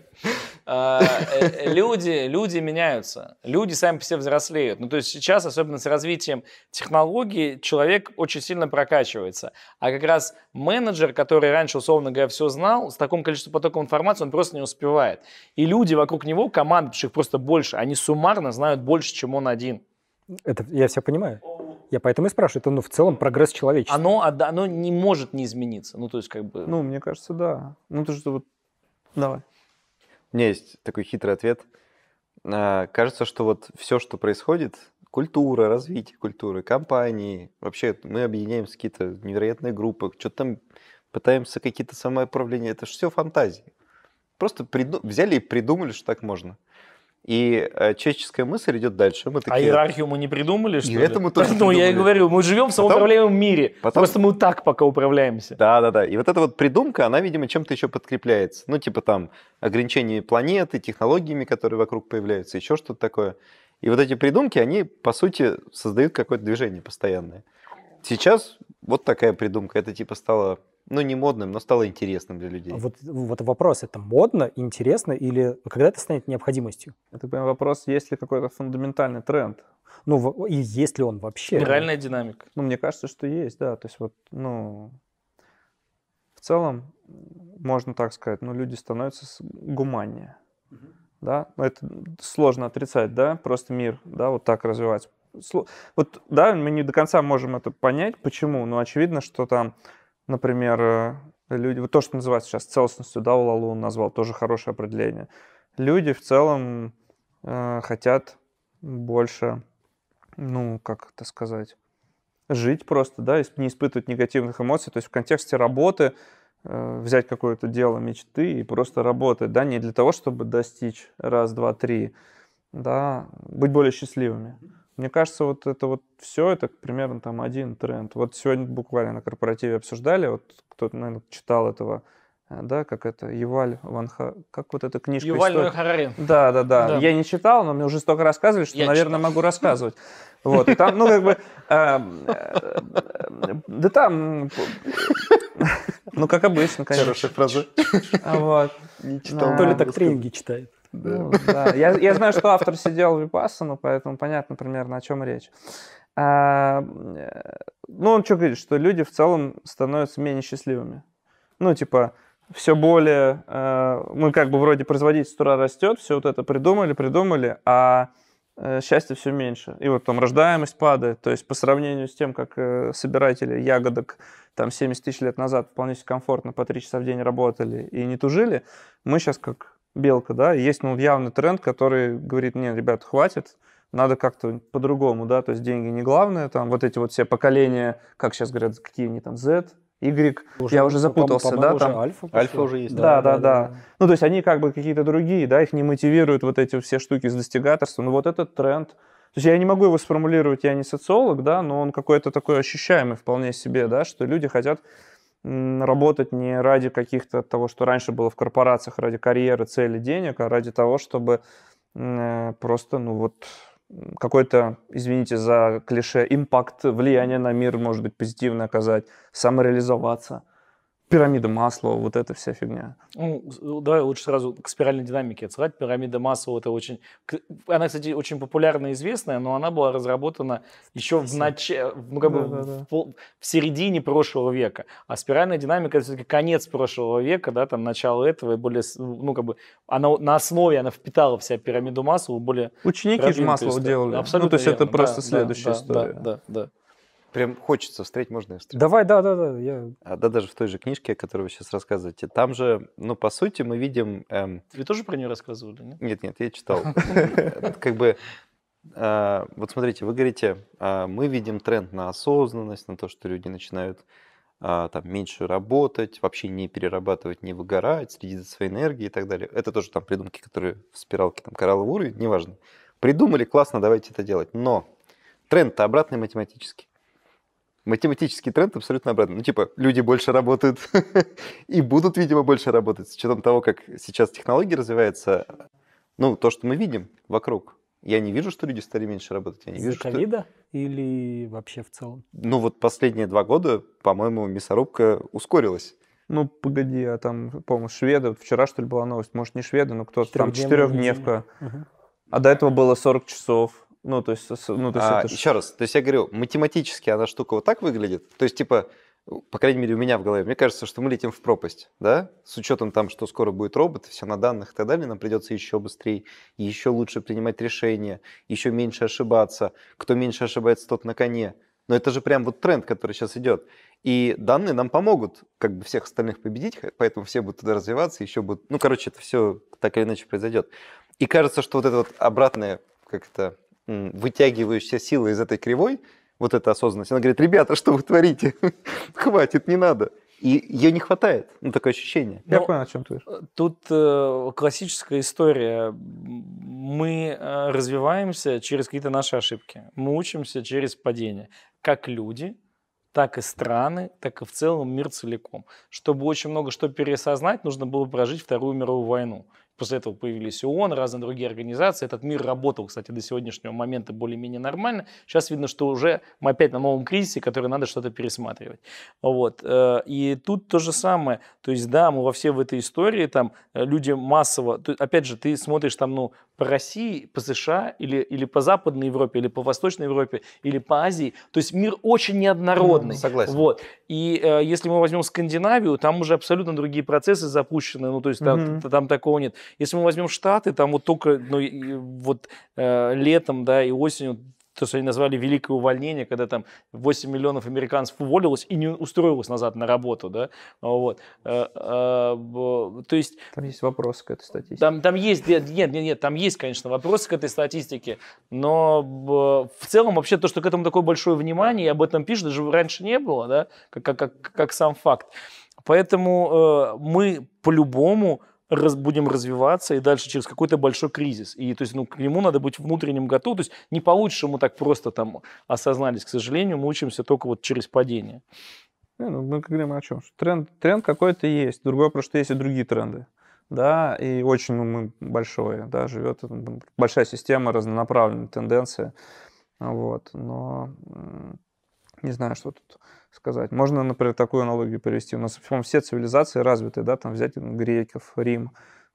Люди, люди меняются, люди сами по себе взрослеют. Ну, то есть сейчас, особенно с развитием технологий, человек очень сильно прокачивается. А как раз менеджер, который раньше, условно говоря, все знал, с таким количеством потоком информации он просто не успевает. И люди вокруг него, команды, потому что их просто больше, они суммарно знают больше, чем он один. Это я все понимаю. Я поэтому и спрашиваю. Это, ну, в целом прогресс человечества. Оно, оно не может не измениться. Ну, то есть, как бы... Ну, мне кажется, да. Ну, то, что вот... Давай. У меня есть такой хитрый ответ. А, Кажется, что вот все, что происходит, культура, развитие культуры, компании, вообще мы объединяемся в какие-то невероятные группы, что-то там пытаемся какие-то самоуправления, это же все фантазии. Просто приду- взяли и придумали, что так можно. И э, человеческая мысль идет дальше. Мы А такие, иерархию мы не придумали, что И ли? это мы тоже Ну, я и говорю, мы живем в самоуправляемом мире. потом- Просто мы так пока управляемся. Да, да, да. И вот эта вот придумка, она, видимо, чем-то еще подкрепляется. Ну, типа там ограничение планеты, технологиями, которые вокруг появляются, еще что-то такое. И вот эти придумки, они, по сути, создают какое-то движение постоянное. Сейчас вот такая придумка. Это типа стало, ну, не модным, но стало интересным для людей. Вот, вот вопрос, это модно, интересно или когда это станет необходимостью? Это прям вопрос, есть ли какой-то фундаментальный тренд. Ну, и есть ли он вообще? Реальная динамика. Ну, мне кажется, что есть, да. То есть вот, ну, в целом, можно так сказать, ну, люди становятся гуманнее. Да, Ну, это сложно отрицать, да, просто мир, да, вот так развивается. Вот, да, мы не до конца можем это понять, почему, но очевидно, что там, например, э, люди, вот то, что называется сейчас целостностью, да, Улалу назвал, тоже хорошее определение. Люди в целом э, хотят больше, ну, как это сказать, жить просто, да, не испытывать негативных эмоций. То есть в контексте работы э, взять какое-то дело мечты и просто работать, да, не для того, чтобы достичь раз, два, три, да, быть более счастливыми. Мне кажется, вот это вот все, это примерно там один тренд. Вот сегодня буквально на корпоративе обсуждали, вот кто-то, наверное, читал этого, э, да, как это, Юваль Ванха, как вот эта книжка Юваль «История». Да, да, да, Да. Я не читал, но мне уже столько рассказывали, что, Я наверное, читал. могу рассказывать. Вот, и там, ну, как бы, эм, э, да там, ну, как обычно, конечно. Хорошая фраза. Вот. Не читал. То ли так тренинги читает. Ну, да. Я, я знаю, что автор сидел в Випассану, поэтому понятно примерно, о чем речь. А, э, ну, он что говорит, что люди в целом становятся менее счастливыми. Ну, типа, все более... э, мы как бы вроде производительность тура растет, все вот это придумали, придумали, а э, счастья все меньше. И вот там рождаемость падает. То есть по сравнению с тем, как э, собиратели ягодок там 70 тысяч лет назад вполне комфортно по 3 часа в день работали и не тужили, мы сейчас как белка, да, есть ну, явный тренд, который говорит, нет, ребят, хватит, надо как-то по-другому, да, то есть деньги не главное, там вот эти вот все поколения, как сейчас говорят, какие они там, Z, Y, я уже по- запутался, по-моему, да, уже там, альфа. Альфа уже есть, Да, да, да. ну, то есть они как бы какие-то другие, да, их не мотивируют вот эти все штуки с достигаторством, но вот этот тренд, то есть я не могу его сформулировать, я не социолог, да, но он какой-то такой ощущаемый вполне себе, да, что люди хотят работать не ради каких-то того, что раньше было в корпорациях, ради карьеры, цели, денег, а ради того, чтобы э, просто, ну вот, какой-то, извините за клише, импакт, влияние на мир, может быть, позитивно оказать, самореализоваться. Пирамида Маслоу, вот эта вся фигня. Ну, ну, давай лучше сразу к спиральной динамике отсылать. Пирамида Маслоу это очень... Она, кстати, очень популярна и известная, но она была разработана еще в, начале, ну, как бы в, в середине прошлого века. А спиральная динамика это все-таки конец прошлого века, да, там начало этого, и более, ну, как бы, она на основе, она впитала вся пирамиду Маслоу, более Ученики же Маслоу историю. делали. Абсолютно ну, то есть это верно. просто Да, следующая да, история. Да, да, да. Прям хочется встретить, можно я встречу? Давай, да, да, да. Я... А, да, даже в той же книжке, о которой вы сейчас рассказываете. Там же, ну, по сути, мы видим... эм, Вы тоже про нее рассказывали, нет? Нет, нет, я читал. Как бы, а, вот смотрите, вы говорите, а, мы видим тренд на осознанность, на то, что люди начинают там меньше работать, вообще не перерабатывать, не выгорать, следить за своей энергией и так далее. Это тоже там придумки, которые в спиралке, там, коралловый уровень, неважно. Придумали, классно, давайте это делать. Но тренд-то обратный математический. Математический тренд абсолютно обратный. Ну, типа, люди больше работают и будут, видимо, больше работать. С учетом того, как сейчас технологии развиваются, ну, то, что мы видим вокруг. Я не вижу, что люди стали меньше работать. Я не Из-за вижу, что... ковида или вообще в целом? Ну, вот последние два года, по-моему, мясорубка ускорилась. Ну, погоди, а там, по-моему, шведы, вот вчера, что ли, была новость, может, не шведы, но кто-то там четырехдневка, Мгм. а до этого было 40 часов. Ну, то есть, ну, то есть А, это Еще раз, то есть я говорю, математически она штука вот так выглядит. То есть, типа, по крайней мере, у меня в голове, мне кажется, что мы летим в пропасть, да, с учетом там, что скоро будет робот, все на данных и так далее, нам придется еще быстрее, еще лучше принимать решения, еще меньше ошибаться. Кто меньше ошибается, тот на коне. Но это же прям вот тренд, который сейчас идет. И данные нам помогут как бы всех остальных победить, поэтому все будут туда развиваться, еще будут... Ну, короче, это все так или иначе произойдет. И кажется, что вот это вот обратное, как это, м, вытягивающая сила из этой кривой, вот эта осознанность, она говорит, ребята, что вы творите? Хватит, не надо. И ее не хватает, ну, такое ощущение. Я Ну, понял, о чем ты. Тут э, классическая история. Мы э, развиваемся через какие-то наши ошибки. Мы учимся через падение. Как люди, так и страны, так и в целом мир целиком. Чтобы очень много что переосознать, нужно было прожить Вторую мировую войну. После этого появились ООН, разные другие организации. Этот мир работал, кстати, до сегодняшнего момента более-менее нормально. Сейчас видно, что уже мы опять на новом кризисе, который надо что-то пересматривать. Вот. э, И тут то же самое. То есть, да, мы во все в этой истории, там, э, люди массово... Опять же, ты смотришь там, ну, по России, по США, или, или по Западной Европе, или по Восточной Европе, или по Азии. То есть мир очень неоднородный. Согласен. Вот. И э, если мы возьмем Скандинавию, там уже абсолютно другие процессы запущены, ну, то есть там, Мгм. т- там такого нет. Если мы возьмем Штаты, там вот только, ну, и вот э, летом, да, и осенью, то, что они назвали великое увольнение, когда там 8 миллионов американцев уволилось и не устроилось назад на работу, да, вот. Э, э, то есть Там есть вопросы к этой статистике. там, там есть, нет, нет, нет, там есть, конечно, вопросы к этой статистике, но в целом вообще то, что к этому такое большое внимание, и об этом пишут, даже раньше не было, да, как, как, как, как сам факт. Поэтому э, мы по-любому раз- будем развиваться и дальше через какой-то большой кризис. И то есть, ну, к нему надо быть внутренним готовым. То есть не получится, мы так просто там осознались. К сожалению, мы учимся только вот через падение. Не, ну, мы говорим о чем? Тренд, тренд какой-то есть. Другой вопрос, что есть и другие тренды. Да, и очень ну, мы большое, да, живет большая система, разнонаправленная тенденция. Вот, но не знаю, что тут сказать. Можно, например, такую аналогию привести. У нас, по-моему, все цивилизации развитые, да, там взять греков, Рим,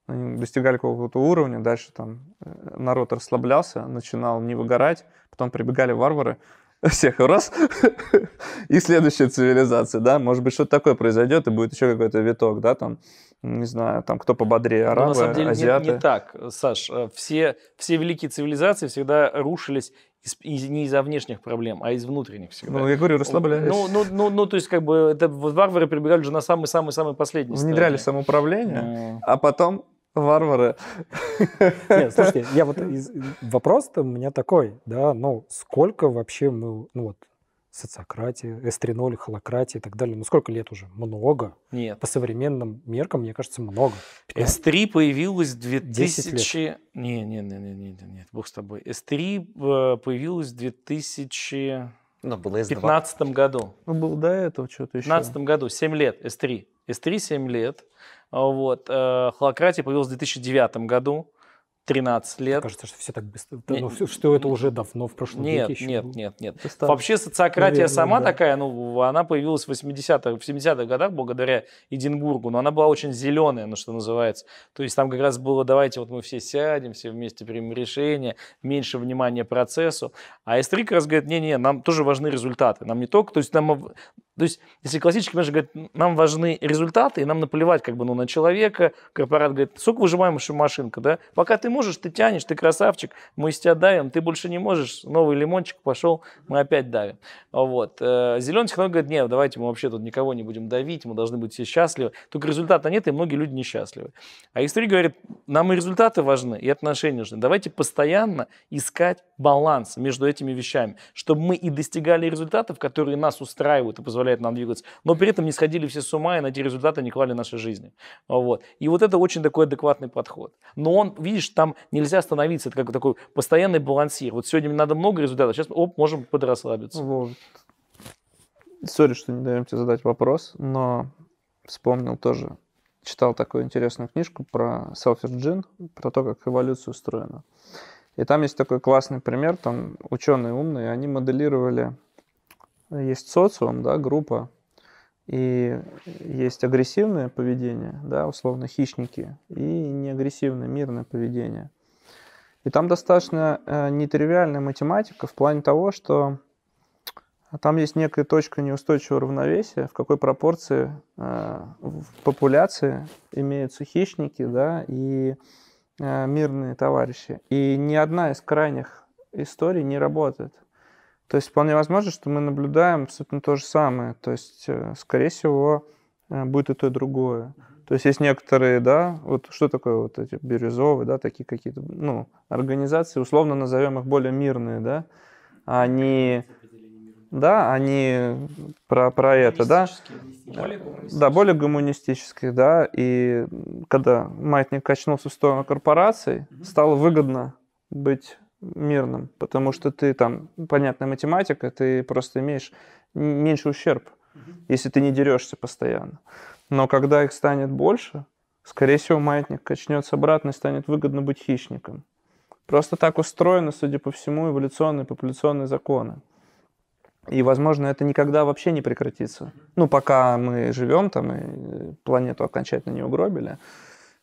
они достигали какого-то уровня, дальше там э, народ расслаблялся, начинал не выгорать, потом прибегали варвары, всех раз, и следующая цивилизация, да, может быть, что-то такое произойдет, и будет еще какой-то виток, да, там, не знаю, там, кто пободрее, Но арабы, на самом деле не- азиаты. Не, так, Саш. Э, Все, все великие цивилизации всегда рушились из- из- не из-за внешних проблем, а из внутренних всегда. Ну, я говорю, расслаблялись. Ну, ну, ну, ну, то есть, как бы, это вот варвары прибегали уже на самый-самый-самый последний Внедряли стадии. самоуправление, М. а потом варвары. Нет, слушайте, я вот из- вопрос-то у меня такой, да, ну сколько вообще мы, ну вот, социократия, S3.0, холократия и так далее, ну сколько лет уже? Много. Нет. По современным меркам, мне кажется, много. S3 появилась в 10 2000... Не, не, не, не, не, нет, бог с тобой. S3 э, появилась в 2015 Ну, было S2. году. Ну, был до этого что-то В еще. 2015 году, 7 лет, S3. S3 7 лет. Вот. э, Холократия появилась в 2009 году. 13 лет. Кажется, что все так быстро. Ну, что это уже давно в прошлом Нет, веке еще нет, было. нет, нет. Стар. Вообще социократия Наверное, сама да. такая, ну, она появилась в 80-х, в 70-х годах благодаря Эдинбургу, но она была очень зеленая, ну, что называется. То есть там как раз было, давайте вот мы все сядем, все вместе примем решение, меньше внимания процессу. А S3 как раз говорит, не-не, нам тоже важны результаты. Нам не только, то есть нам, то есть если классический менеджер говорит, нам важны результаты, и нам наплевать как бы ну, на человека, корпорат говорит, сколько выжимаемая машинка, да? Пока ты можешь, ты тянешь, ты красавчик, мы из тебя давим, ты больше не можешь, новый лимончик пошел, мы опять давим. Вот. Зеленый технолог говорит, нет, давайте мы вообще тут никого не будем давить, мы должны быть все счастливы. Только результата нет, и многие люди несчастливы. А X3 говорит, нам и результаты важны, и отношения нужны. Давайте постоянно искать баланс между этими вещами, чтобы мы и достигали результатов, которые нас устраивают и позволяют нам двигаться, но при этом не сходили все с ума и на эти результаты не клали нашей жизни. Вот. И вот это очень такой адекватный подход. Но он, видишь, там нельзя остановиться, это как такой постоянный балансир. Вот сегодня мне надо много результатов, сейчас оп, можем подрасслабиться. Вот. Сори, что не даем тебе задать вопрос, но вспомнил тоже. Читал такую интересную книжку про Self-Gene, про то, как эволюция устроена. И там есть такой классный пример, там ученые умные, они моделировали, есть социум, да, группа, и есть агрессивное поведение, да, условно хищники, и неагрессивное мирное поведение. И там достаточно э, нетривиальная математика в плане того, что там есть некая точка неустойчивого равновесия, в какой пропорции э, в популяции имеются хищники, да, и э, мирные товарищи. И ни одна из крайних историй не работает. То есть вполне возможно, что мы наблюдаем абсолютно то же самое. То есть, э, скорее всего, э, будет и то, и другое. То есть есть некоторые, да, вот что такое вот эти бирюзовые, да, такие какие-то, ну, организации, условно назовем их более мирные, да, они, да, они про, про это, да, да, более гуманистических, да, и когда маятник качнулся в сторону корпораций, стало выгодно быть мирным, потому что ты там, понятная математика, ты просто имеешь меньше ущерб, если ты не дерешься постоянно. Но когда их станет больше, скорее всего, маятник качнется обратно и станет выгодно быть хищником. Просто так устроены, судя по всему, эволюционные популяционные законы. И, возможно, это никогда вообще не прекратится. Ну, пока мы живем там и планету окончательно не угробили.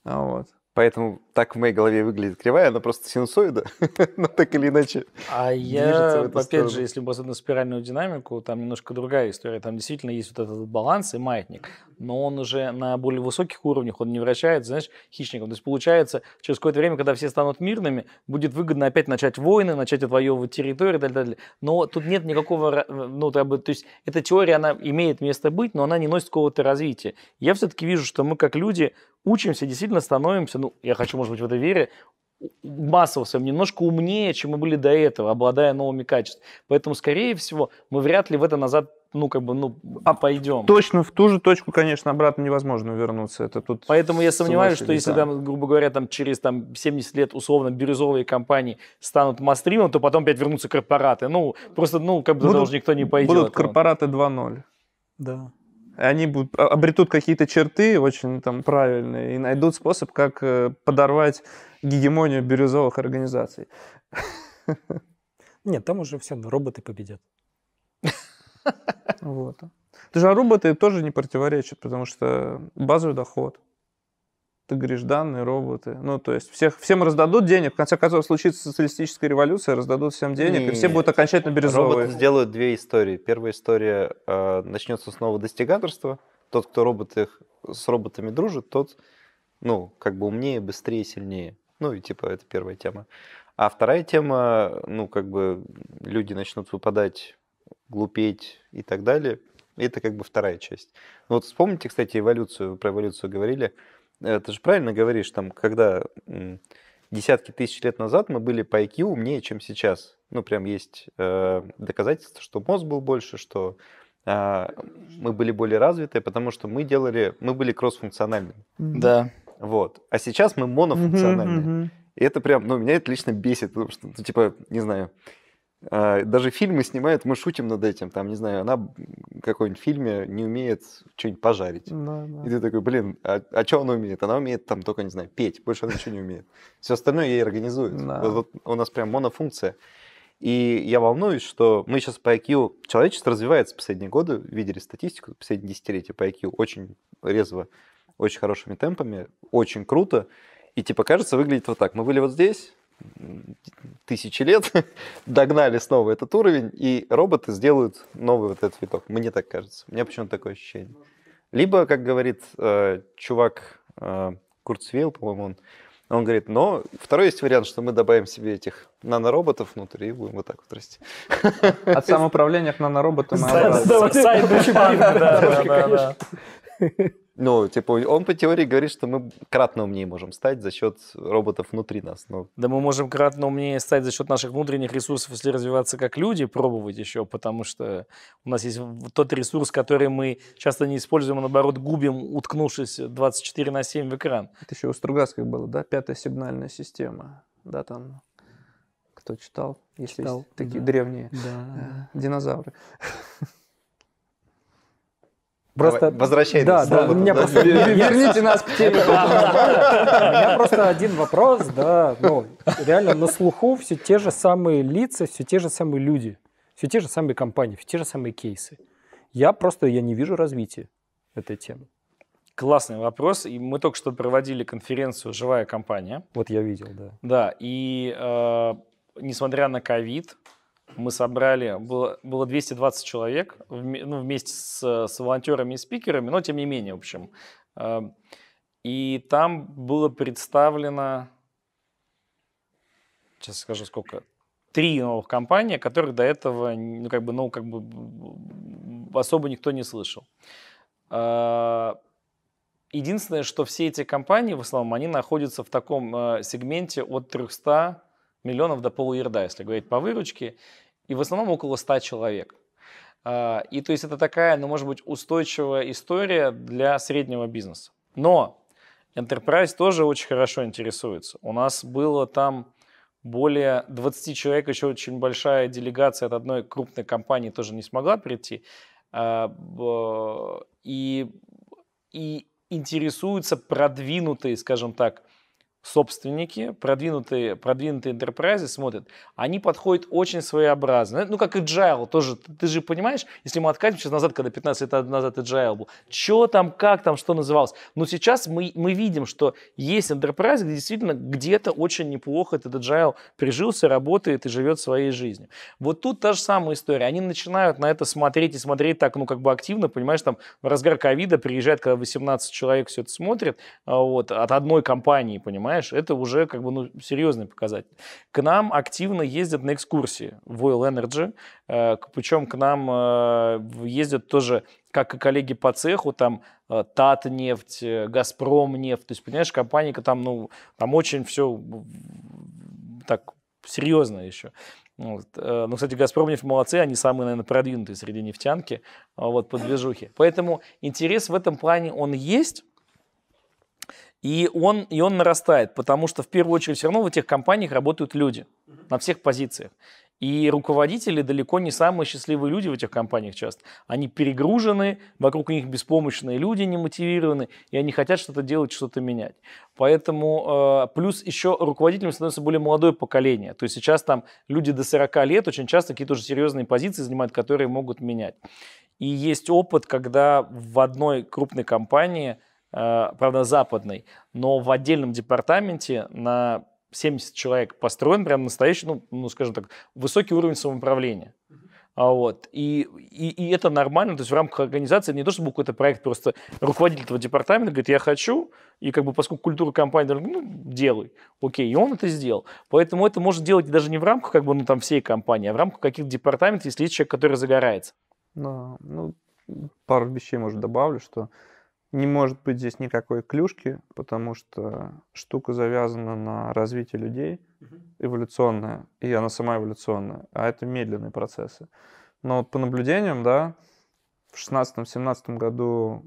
А Вот. Поэтому так в моей голове выглядит кривая, она просто синусоида, но так или иначе. А я, опять сторону. же, если посмотреть на спиральную динамику, там немножко другая история. Там действительно есть вот этот баланс и маятник, но он уже на более высоких уровнях, он не вращается, знаешь, хищником. То есть получается, через какое-то время, когда все станут мирными, будет выгодно опять начать войны, начать отвоевывать территории и так далее. Но тут нет никакого, ну, бы, то есть эта теория, она имеет место быть, но она не носит какого-то развития. Я все-таки вижу, что мы как люди учимся, действительно становимся, ну, я хочу, может быть, в этой вере, массово своем немножко умнее, чем мы были до этого, обладая новыми качествами. Поэтому, скорее всего, мы вряд ли в это назад, ну, как бы, ну, А пойдем. Точно в ту же точку, конечно, обратно невозможно вернуться. Это тут Поэтому я сомневаюсь, что если, да. там, грубо говоря, там, через там, 70 лет условно бирюзовые компании станут мастримом, то потом опять вернутся корпораты. Ну, просто, ну, как бы за Будут- уже никто не пойдет. Будут Вот. корпораты 2.0. Да. Они будут, а- обретут какие-то черты очень там правильные и найдут способ, как э, подорвать гегемонию бирюзовых организаций. Нет, там уже все, роботы победят. Вот. Даже роботы тоже не противоречат, потому что базовый доход. Ты говоришь, данные, роботы. Ну, то есть всех, всем раздадут денег. В конце концов, случится социалистическая революция, раздадут всем денег, и все Не. будут окончательно бирюзовые. Роботы сделают две истории. Первая история э, начнется с нового достигаторства. Тот, кто роботы, с роботами дружит, тот, ну, как бы умнее, быстрее, сильнее. Ну, и типа, это первая тема. А вторая тема, ну, как бы люди начнут выпадать, глупеть и так далее. Это как бы вторая часть. Ну, вот вспомните, кстати, эволюцию, про эволюцию говорили. Э, Ты же правильно говоришь, там, когда десятки тысяч лет назад мы были по IQ умнее, чем сейчас. Ну, прям есть э, доказательства, что мозг был больше, что а, мы были более развитые, потому что мы делали, мы были кроссфункциональными. Да. Вот. А сейчас мы монофункциональные. Мгм, мгм. И это прям, ну, меня это лично бесит, потому что, ну, типа, не знаю, Даже фильмы снимают, мы шутим над этим. Там, не знаю, она в какой-нибудь фильме не умеет что-нибудь пожарить. Да, да. И ты такой, блин, а, а что она умеет? Она умеет там только, не знаю, петь. Больше она ничего не умеет. Все остальное ей организует. Да. Вот, вот у нас прям монофункция. И я волнуюсь, что мы сейчас по IQ... Человечество развивается в последние годы. Видели статистику, последние десятилетия по IQ очень резво, очень хорошими темпами, очень круто. И типа кажется, выглядит вот так. Мы были вот здесь, тысячи лет, догнали снова этот уровень, и роботы сделают новый вот этот виток. Мне так кажется. У меня почему-то такое ощущение. Либо, как говорит э, чувак э, Курцвейл, по-моему, он, он говорит, но второй есть вариант, что мы добавим себе этих нанороботов внутрь и будем вот так вот расти. От самоуправления к нанороботам. Сайт- да, да, да. Ну, типа, он по теории говорит, что мы кратно умнее можем стать за счет роботов внутри нас. Но Да мы можем кратно умнее стать за счет наших внутренних ресурсов, если развиваться как люди, пробовать еще, потому что у нас есть тот ресурс, который мы часто не используем, а наоборот губим, уткнувшись 24 на 7 в экран. Это еще у Стругацких было, да? Пятая сигнальная система. Да, там кто читал? Если Читал, есть такие да. древние Да. э, динозавры. Просто... Возвращай да, нас да, у меня да? просто... Верните нас к теме. У меня просто один вопрос, да, ну, реально на слуху все те же самые лица, все те же самые люди, все те же самые компании, все те же самые кейсы. Я просто, я не вижу развития этой темы. Классный вопрос. И мы только что проводили конференцию «Живая компания». Вот я видел, да. Да, и э, несмотря на ковид, мы собрали, было, было 220 человек, вме- ну, вместе с, с волонтерами и спикерами, но тем не менее, в общем. Э, и там было представлено, сейчас скажу сколько, три новых компании, которых до этого, ну, как бы, ну, как бы особо никто не слышал. Э, Единственное, что все эти компании, в основном, они находятся в таком э, сегменте от 300 миллионов до полуярда, если говорить по выручке, и в основном около 100 человек. А, И то есть это такая, ну, может быть, устойчивая история для среднего бизнеса. Но Enterprise тоже очень хорошо интересуется. У нас было там более 20 человек, еще очень большая делегация от одной крупной компании тоже не смогла прийти. А, И, и интересуются продвинутые, скажем так, собственники, продвинутые, продвинутые enterprise смотрят, они подходят очень своеобразно. Ну, как agile тоже. Ты, же понимаешь, если мы откатим сейчас назад, когда 15 лет назад agile был, что там, как там, что называлось. Но сейчас мы, мы видим, что есть enterprise, где действительно где-то очень неплохо этот agile прижился, работает и живет своей жизнью. Вот тут та же самая история. Они начинают на это смотреть и смотреть так, ну, как бы активно, понимаешь, там в разгар ковида приезжает, когда 18 человек все это смотрит, а, вот, от одной компании, понимаешь, это уже как бы, ну, серьезный показатель. К нам активно ездят на экскурсии в Oil Energy, э, причем к нам э, ездят тоже, как и коллеги по цеху, там э, Татнефть, э, Газпром нефть, то есть, понимаешь, компании, там, ну, там очень все так серьезно еще. Вот. Ну, кстати, Газпром нефть молодцы, они самые, наверное, продвинутые среди нефтянки а, вот, по движухе. Поэтому интерес в этом плане, он есть, и он, и он нарастает, потому что в первую очередь все равно в этих компаниях работают люди на всех позициях. И руководители далеко не самые счастливые люди в этих компаниях часто. Они перегружены, вокруг них беспомощные люди, немотивированные, и они хотят что-то делать, что-то менять. Поэтому э, плюс еще руководителем становится более молодое поколение. То есть сейчас там люди до 40 лет очень часто какие-то уже серьезные позиции занимают, которые могут менять. И есть опыт, когда в одной крупной компании, правда западной, но в отдельном департаменте на 70 человек построен прям настоящий, ну, ну скажем так, высокий уровень самоуправления. А Вот. И, и, и это нормально, то есть в рамках организации не то, чтобы какой-то проект, просто руководитель этого департамента говорит, я хочу, и как бы поскольку культура компании, ну, делай, окей, и он это сделал. Поэтому это можно делать даже не в рамках как бы, ну, там, всей компании, а в рамках каких-то департаментов, если есть человек, который загорается. Да, ну, пару вещей, может, добавлю, что не может быть здесь никакой клюшки, потому что штука завязана на развитии людей, эволюционная, и она сама эволюционная, а это медленные процессы. Но вот по наблюдениям, да, в 16-17 году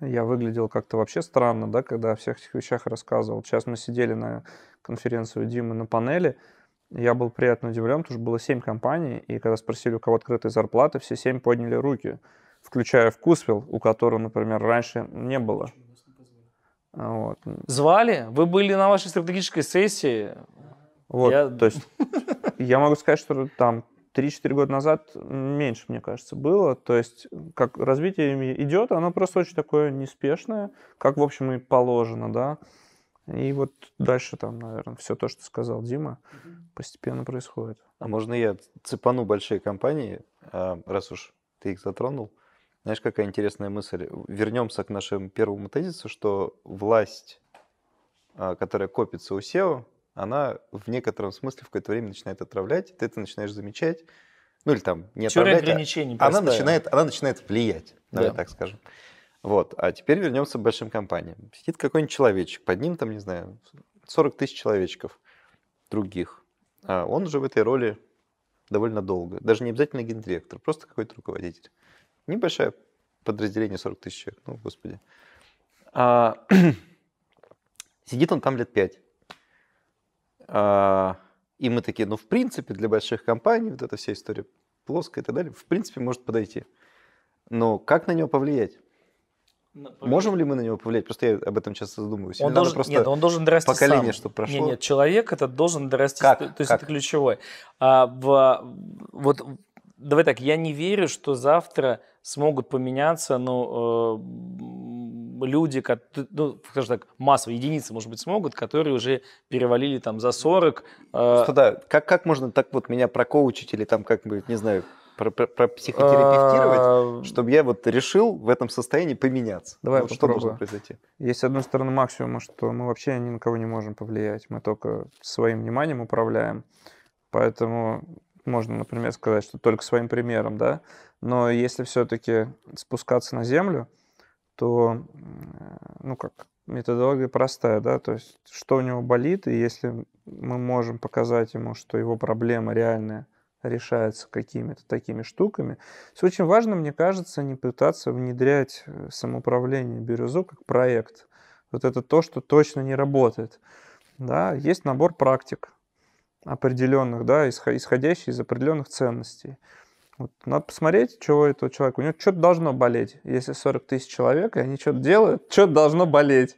я выглядел как-то вообще странно, да, когда о всех этих вещах рассказывал. Сейчас мы сидели на конференции у Димы на панели, я был приятно удивлен, потому что было семь компаний, и когда спросили, у кого открытые зарплаты, все семь подняли руки, включая Вкусвилл, у которого, например, раньше не было. А, Вот. Звали? Вы были на вашей стратегической сессии? Вот, Я- то есть я могу сказать, что там 3-4 года назад меньше, мне кажется, было. То есть как развитие идет, оно просто очень такое неспешное, как, в общем, и положено, да. И вот дальше там, наверное, все то, что сказал Дима, постепенно происходит. А можно я цепану большие компании, а, раз уж ты их затронул? Знаешь, какая интересная мысль? Вернемся к нашему первому тезису, что власть, а, которая копится у SEO, она в некотором смысле в какое-то время начинает отравлять, ты это начинаешь замечать, ну или там не Теория отравлять, а ограничений она простая. начинает, она начинает влиять, давай Да. так скажем. Вот, а теперь вернемся к большим компаниям. Сидит какой-нибудь человечек, под ним там, не знаю, 40 тысяч человечков других. А он же в этой роли довольно долго. Даже не обязательно гендиректор, просто какой-то руководитель. Небольшое подразделение 40 тысяч человек, ну, господи. А, сидит он там лет 5. и мы такие, ну, в принципе, для больших компаний вот эта вся история плоская и так далее, в принципе, может подойти. Но как на него повлиять? Можем ли мы на него повлиять? Просто я об этом часто задумываюсь. Он должен, просто нет, он должен дорасти поколение, сам. чтобы прошло? Нет, нет, человек этот должен дорасти. Как? То есть Как? это ключевое. А, в, вот давай так, я не верю, что завтра смогут поменяться, ну, э, люди, ну, скажем так, массовые единицы, может быть, смогут, которые уже перевалили там за 40. э, Просто да, как, как можно так вот меня прокоучить или там как бы, не знаю, про, про- пропсихотерапевтировать, э, чтобы я вот решил в этом состоянии поменяться? Давай вот что должно произойти? Есть, с одной стороны, максимум, что мы вообще ни на кого не можем повлиять. Мы только своим вниманием управляем. Поэтому можно, например, сказать, что только своим примером, да. Но если все-таки спускаться на землю, то, ну как, методология простая, да, то есть что у него болит, и если мы можем показать ему, что его проблема реальная решается какими-то такими штуками. Есть очень важно, мне кажется, не пытаться внедрять э, самоуправление бирюзу как проект. Вот это то, что точно не работает. Да, есть набор практик определенных, да, исхо- исходящий из определенных ценностей. Вот надо посмотреть, чего этого человека. У него что-то должно болеть. Если 40 тысяч человек, и они что-то делают, что-то должно болеть.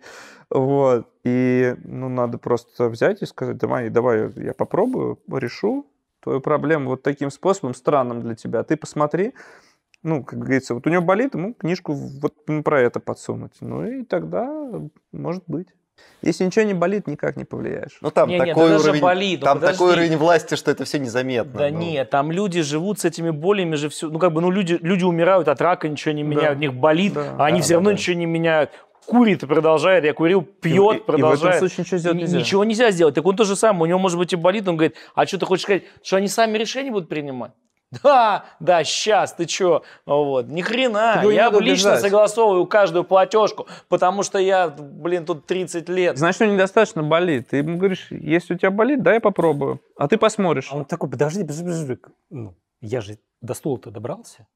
Вот. И ну, надо просто взять и сказать, давай, давай я попробую, решу твою проблему вот таким способом, странным для тебя. Ты посмотри, ну, как говорится, вот у него болит, ему книжку вот про это подсунуть. Ну и тогда может быть. Если ничего не болит, никак не повлияешь. Ну там Не, не, такой да даже уровень, болит, ну там подожди. такой уровень власти, что это все незаметно. Да ну. нет, там люди живут с этими болями же все. Ну, как бы, ну, люди, люди умирают от рака, ничего не меняют, Да. у них болит, Да, а они да, все равно да, ничего не меняют. Курит и продолжает, я курил, И- и- пьет, и в этом продолжает. случае ничего сделать нельзя. Ничего нельзя сделать. Так он то же самое. У него, может быть, и болит. Он говорит, а что ты хочешь сказать, что они сами решения будут принимать? Да, да, сейчас, ты чё? Вот. Ни хрена, его я лично согласовываю каждую платежку, потому что я, блин, тут 30 лет. Значит, у него недостаточно болит. Ты ему говоришь, если у тебя болит, дай я попробую. А ты посмотришь. А он такой, подожди, подожди, подожди. Ну, я же до стула-то добрался.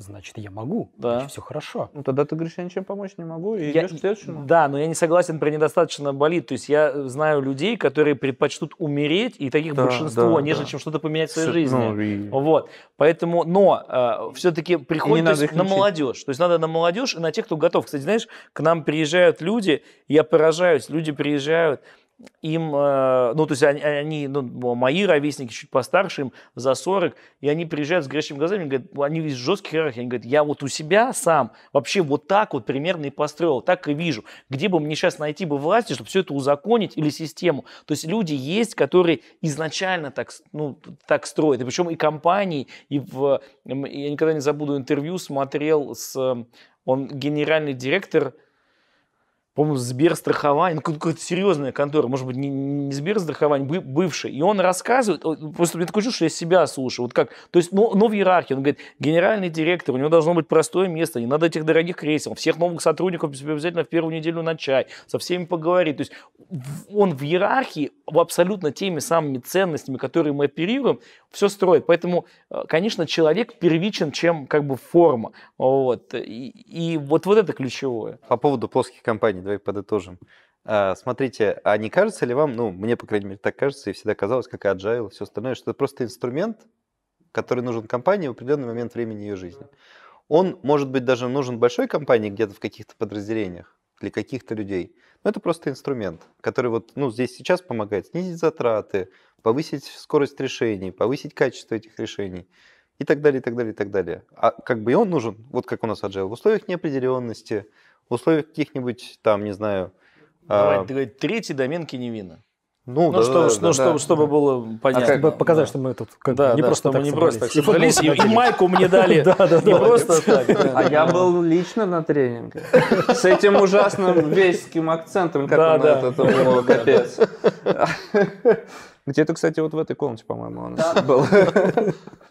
Значит, я могу. Да. Значит, все хорошо. Ну, тогда ты говоришь, я ничем помочь не могу, и Я- идешь к следующему. Да, но я не согласен про недостаточно болит. То есть я знаю людей, которые предпочтут умереть, и таких Да, большинство, да, нежели да. чем что-то поменять в своей С- жизни. ну, и- Вот, поэтому, но все-таки приходит на лечить. молодежь. То есть надо на молодежь и на тех, кто готов. Кстати, знаешь, к нам приезжают люди, я поражаюсь, люди приезжают, им, э, ну, то есть они, они, ну, мои ровесники чуть постарше, им за 40, и они приезжают с горящими глазами, говорят, они из жестких иерархий, они говорят, я вот у себя сам вообще вот так вот примерно и построил, так и вижу. Где бы мне сейчас найти бы власти, чтобы все это узаконить или систему? То есть люди есть, которые изначально так, ну, так строят, и причем и компании, и в... Я никогда не забуду интервью, смотрел с... э, Он генеральный директор по-моему, Сберстрахование, ну, какая- какая-то серьезная контора, может быть, не, не Сберстрахование, бы- бывший. И он рассказывает, просто мне такое чувство, что я себя слушаю. Вот как, то есть, но, но в иерархии. Он говорит, генеральный директор, у него должно быть простое место, не надо этих дорогих кресел, всех новых сотрудников обязательно в первую неделю на чай, со всеми поговорить. То есть, он в иерархии в абсолютно теми самыми ценностями, которые мы оперируем, все строит. Поэтому, э, конечно, человек первичен, чем как бы форма. Вот. И, и вот, вот это ключевое. По поводу плоских компаний, давай подытожим. А, смотрите, а не кажется ли вам, ну, мне, по крайней мере, так кажется, и всегда казалось, как и Agile, все остальное, что это просто инструмент, который нужен компании в определенный момент времени ее жизни. Он может быть даже нужен большой компании где-то в каких-то подразделениях для каких-то людей. Но это просто инструмент, который вот, ну, здесь сейчас помогает снизить затраты, повысить скорость решений, повысить качество этих решений и так далее, и так далее, и так далее. А как бы и он нужен, вот как у нас Agile, в условиях неопределенности, в условиях каких-нибудь там, не знаю... Давай, а, говоришь, третий домен Кеневина. Ну, Ну, да, что, да, что- да, чтобы, да. чтобы было понятно. Чтобы показать, Да. что мы тут как Да, не да, просто мы не просто так собрались. и, и майку мне дали Да, да, не да. просто так. А я был лично на тренинге. С этим ужасным вестским акцентом, как Да, он да. этот, это было капец. Где-то, кстати, вот в этой комнате, по-моему, он был.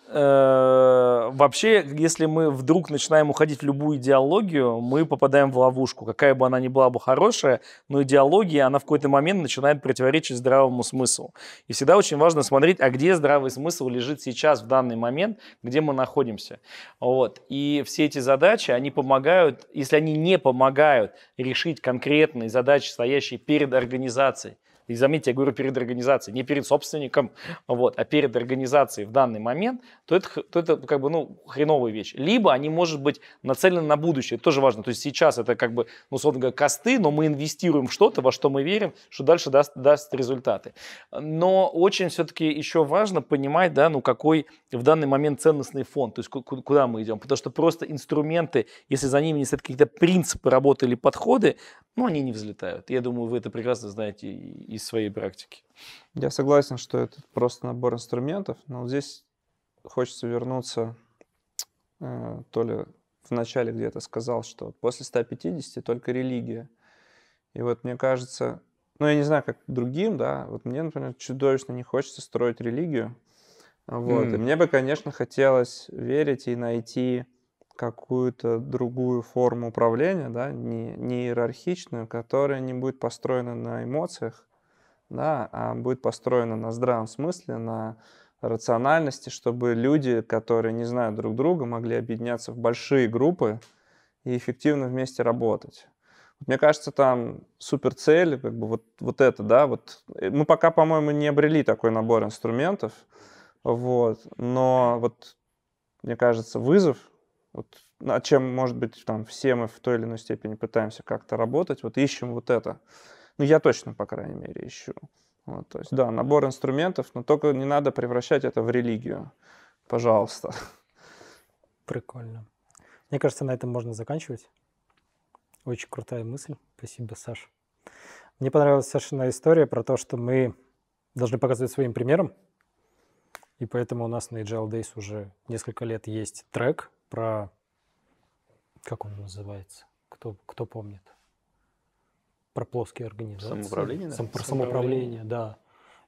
Э, Вообще, если мы вдруг начинаем уходить в любую идеологию, мы попадаем в ловушку. Какая бы она ни была бы хорошая, но идеология, она в какой-то момент начинает противоречить здравому смыслу. И всегда очень важно смотреть, а где здравый смысл лежит сейчас, в данный момент, где мы находимся. Вот. И все эти задачи, они помогают, если они не помогают решить конкретные задачи, стоящие перед организацией, и заметьте, я говорю перед организацией, не перед собственником, вот, а перед организацией в данный момент, то это, то это как бы, ну, хреновая вещь. Либо они, может быть, нацелены на будущее. Это тоже важно. То есть сейчас это как бы, ну, условно говоря, косты, но мы инвестируем в что-то, во что мы верим, что дальше даст, даст результаты. Но очень все-таки еще важно понимать, да, ну, какой в данный момент ценностный фонд, то есть ку- ку- куда мы идем. Потому что просто инструменты, если за ними не стоят какие-то принципы работы или подходы, ну, они не взлетают. Я думаю, вы это прекрасно знаете и- из своей практики. Я согласен, что это просто набор инструментов, но вот здесь хочется вернуться, э, то ли в начале где-то сказал, что после 150 только религия. И вот мне кажется, ну я не знаю, как другим, да, вот мне, например, чудовищно не хочется строить религию. Вот. И М. мне бы, конечно, хотелось верить и найти какую-то другую форму управления, да, не, не иерархичную, которая не будет построена на эмоциях, да, а будет построена на здравом смысле, на рациональности, чтобы люди, которые не знают друг друга, могли объединяться в большие группы и эффективно вместе работать. Мне кажется, там супер цель, как бы вот, вот это, да, вот э, мы пока, по-моему, не обрели такой набор инструментов, вот, но вот мне кажется, вызов, вот, над чем, может быть, там все мы в той или иной степени пытаемся как-то работать, вот ищем вот это. Ну, я точно, по крайней мере, ищу. Вот, то есть, да, набор инструментов, но только не надо превращать это в религию. Пожалуйста. Прикольно. Мне кажется, на этом можно заканчивать. Очень крутая мысль. Спасибо, Саш. Мне понравилась Сашина история про то, что мы должны показывать своим примером. И поэтому у нас на Agile Days уже несколько лет есть трек про... Как он называется? Кто, кто помнит? Про плоские организации. Самоуправление, Сам- наверное? про самоуправление, да.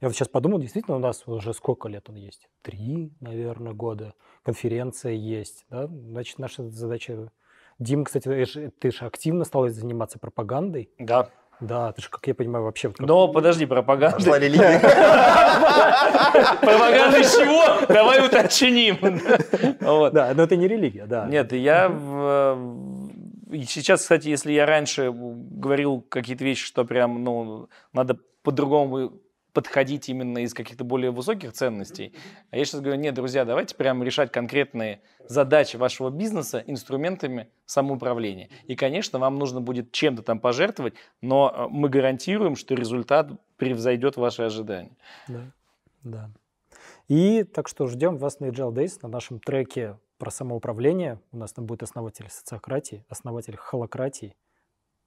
Я вот сейчас подумал, действительно, у нас уже сколько лет он есть? Три, наверное, года. Конференция есть, да? Значит, наша задача... Дим, кстати, ты же, ты же активно стал заниматься пропагандой. Да. Да, ты же, как я понимаю, вообще... вот как- Но подожди, пропаганда. Пошла религия. Пропаганда чего? Давай уточним. Да, но это не религия, да. Нет, я сейчас, кстати, если я раньше говорил какие-то вещи, что прям, ну, надо по-другому подходить именно из каких-то более высоких ценностей. А я сейчас говорю, нет, друзья, давайте прям решать конкретные задачи вашего бизнеса инструментами самоуправления. И, конечно, вам нужно будет чем-то там пожертвовать, но э, мы гарантируем, что результат превзойдет ваши ожидания. Да, да. И так что ждем вас на Agile Days, на нашем треке про самоуправление. У нас там будет основатель социократии, основатель холократии,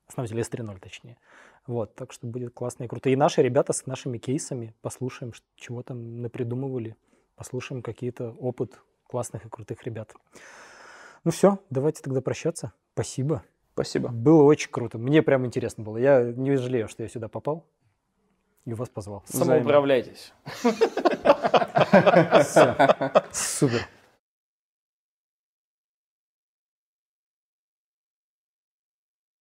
основатель S3.0 точнее. Вот, так что будет классно и круто. И наши ребята с нашими кейсами, послушаем, чего там напридумывали, послушаем какие-то опыт классных и крутых ребят. Ну все, давайте тогда прощаться. Спасибо. Спасибо. Было очень круто. Мне прям интересно было. Я не жалею, что я сюда попал и вас позвал. Самоуправляйтесь. Супер.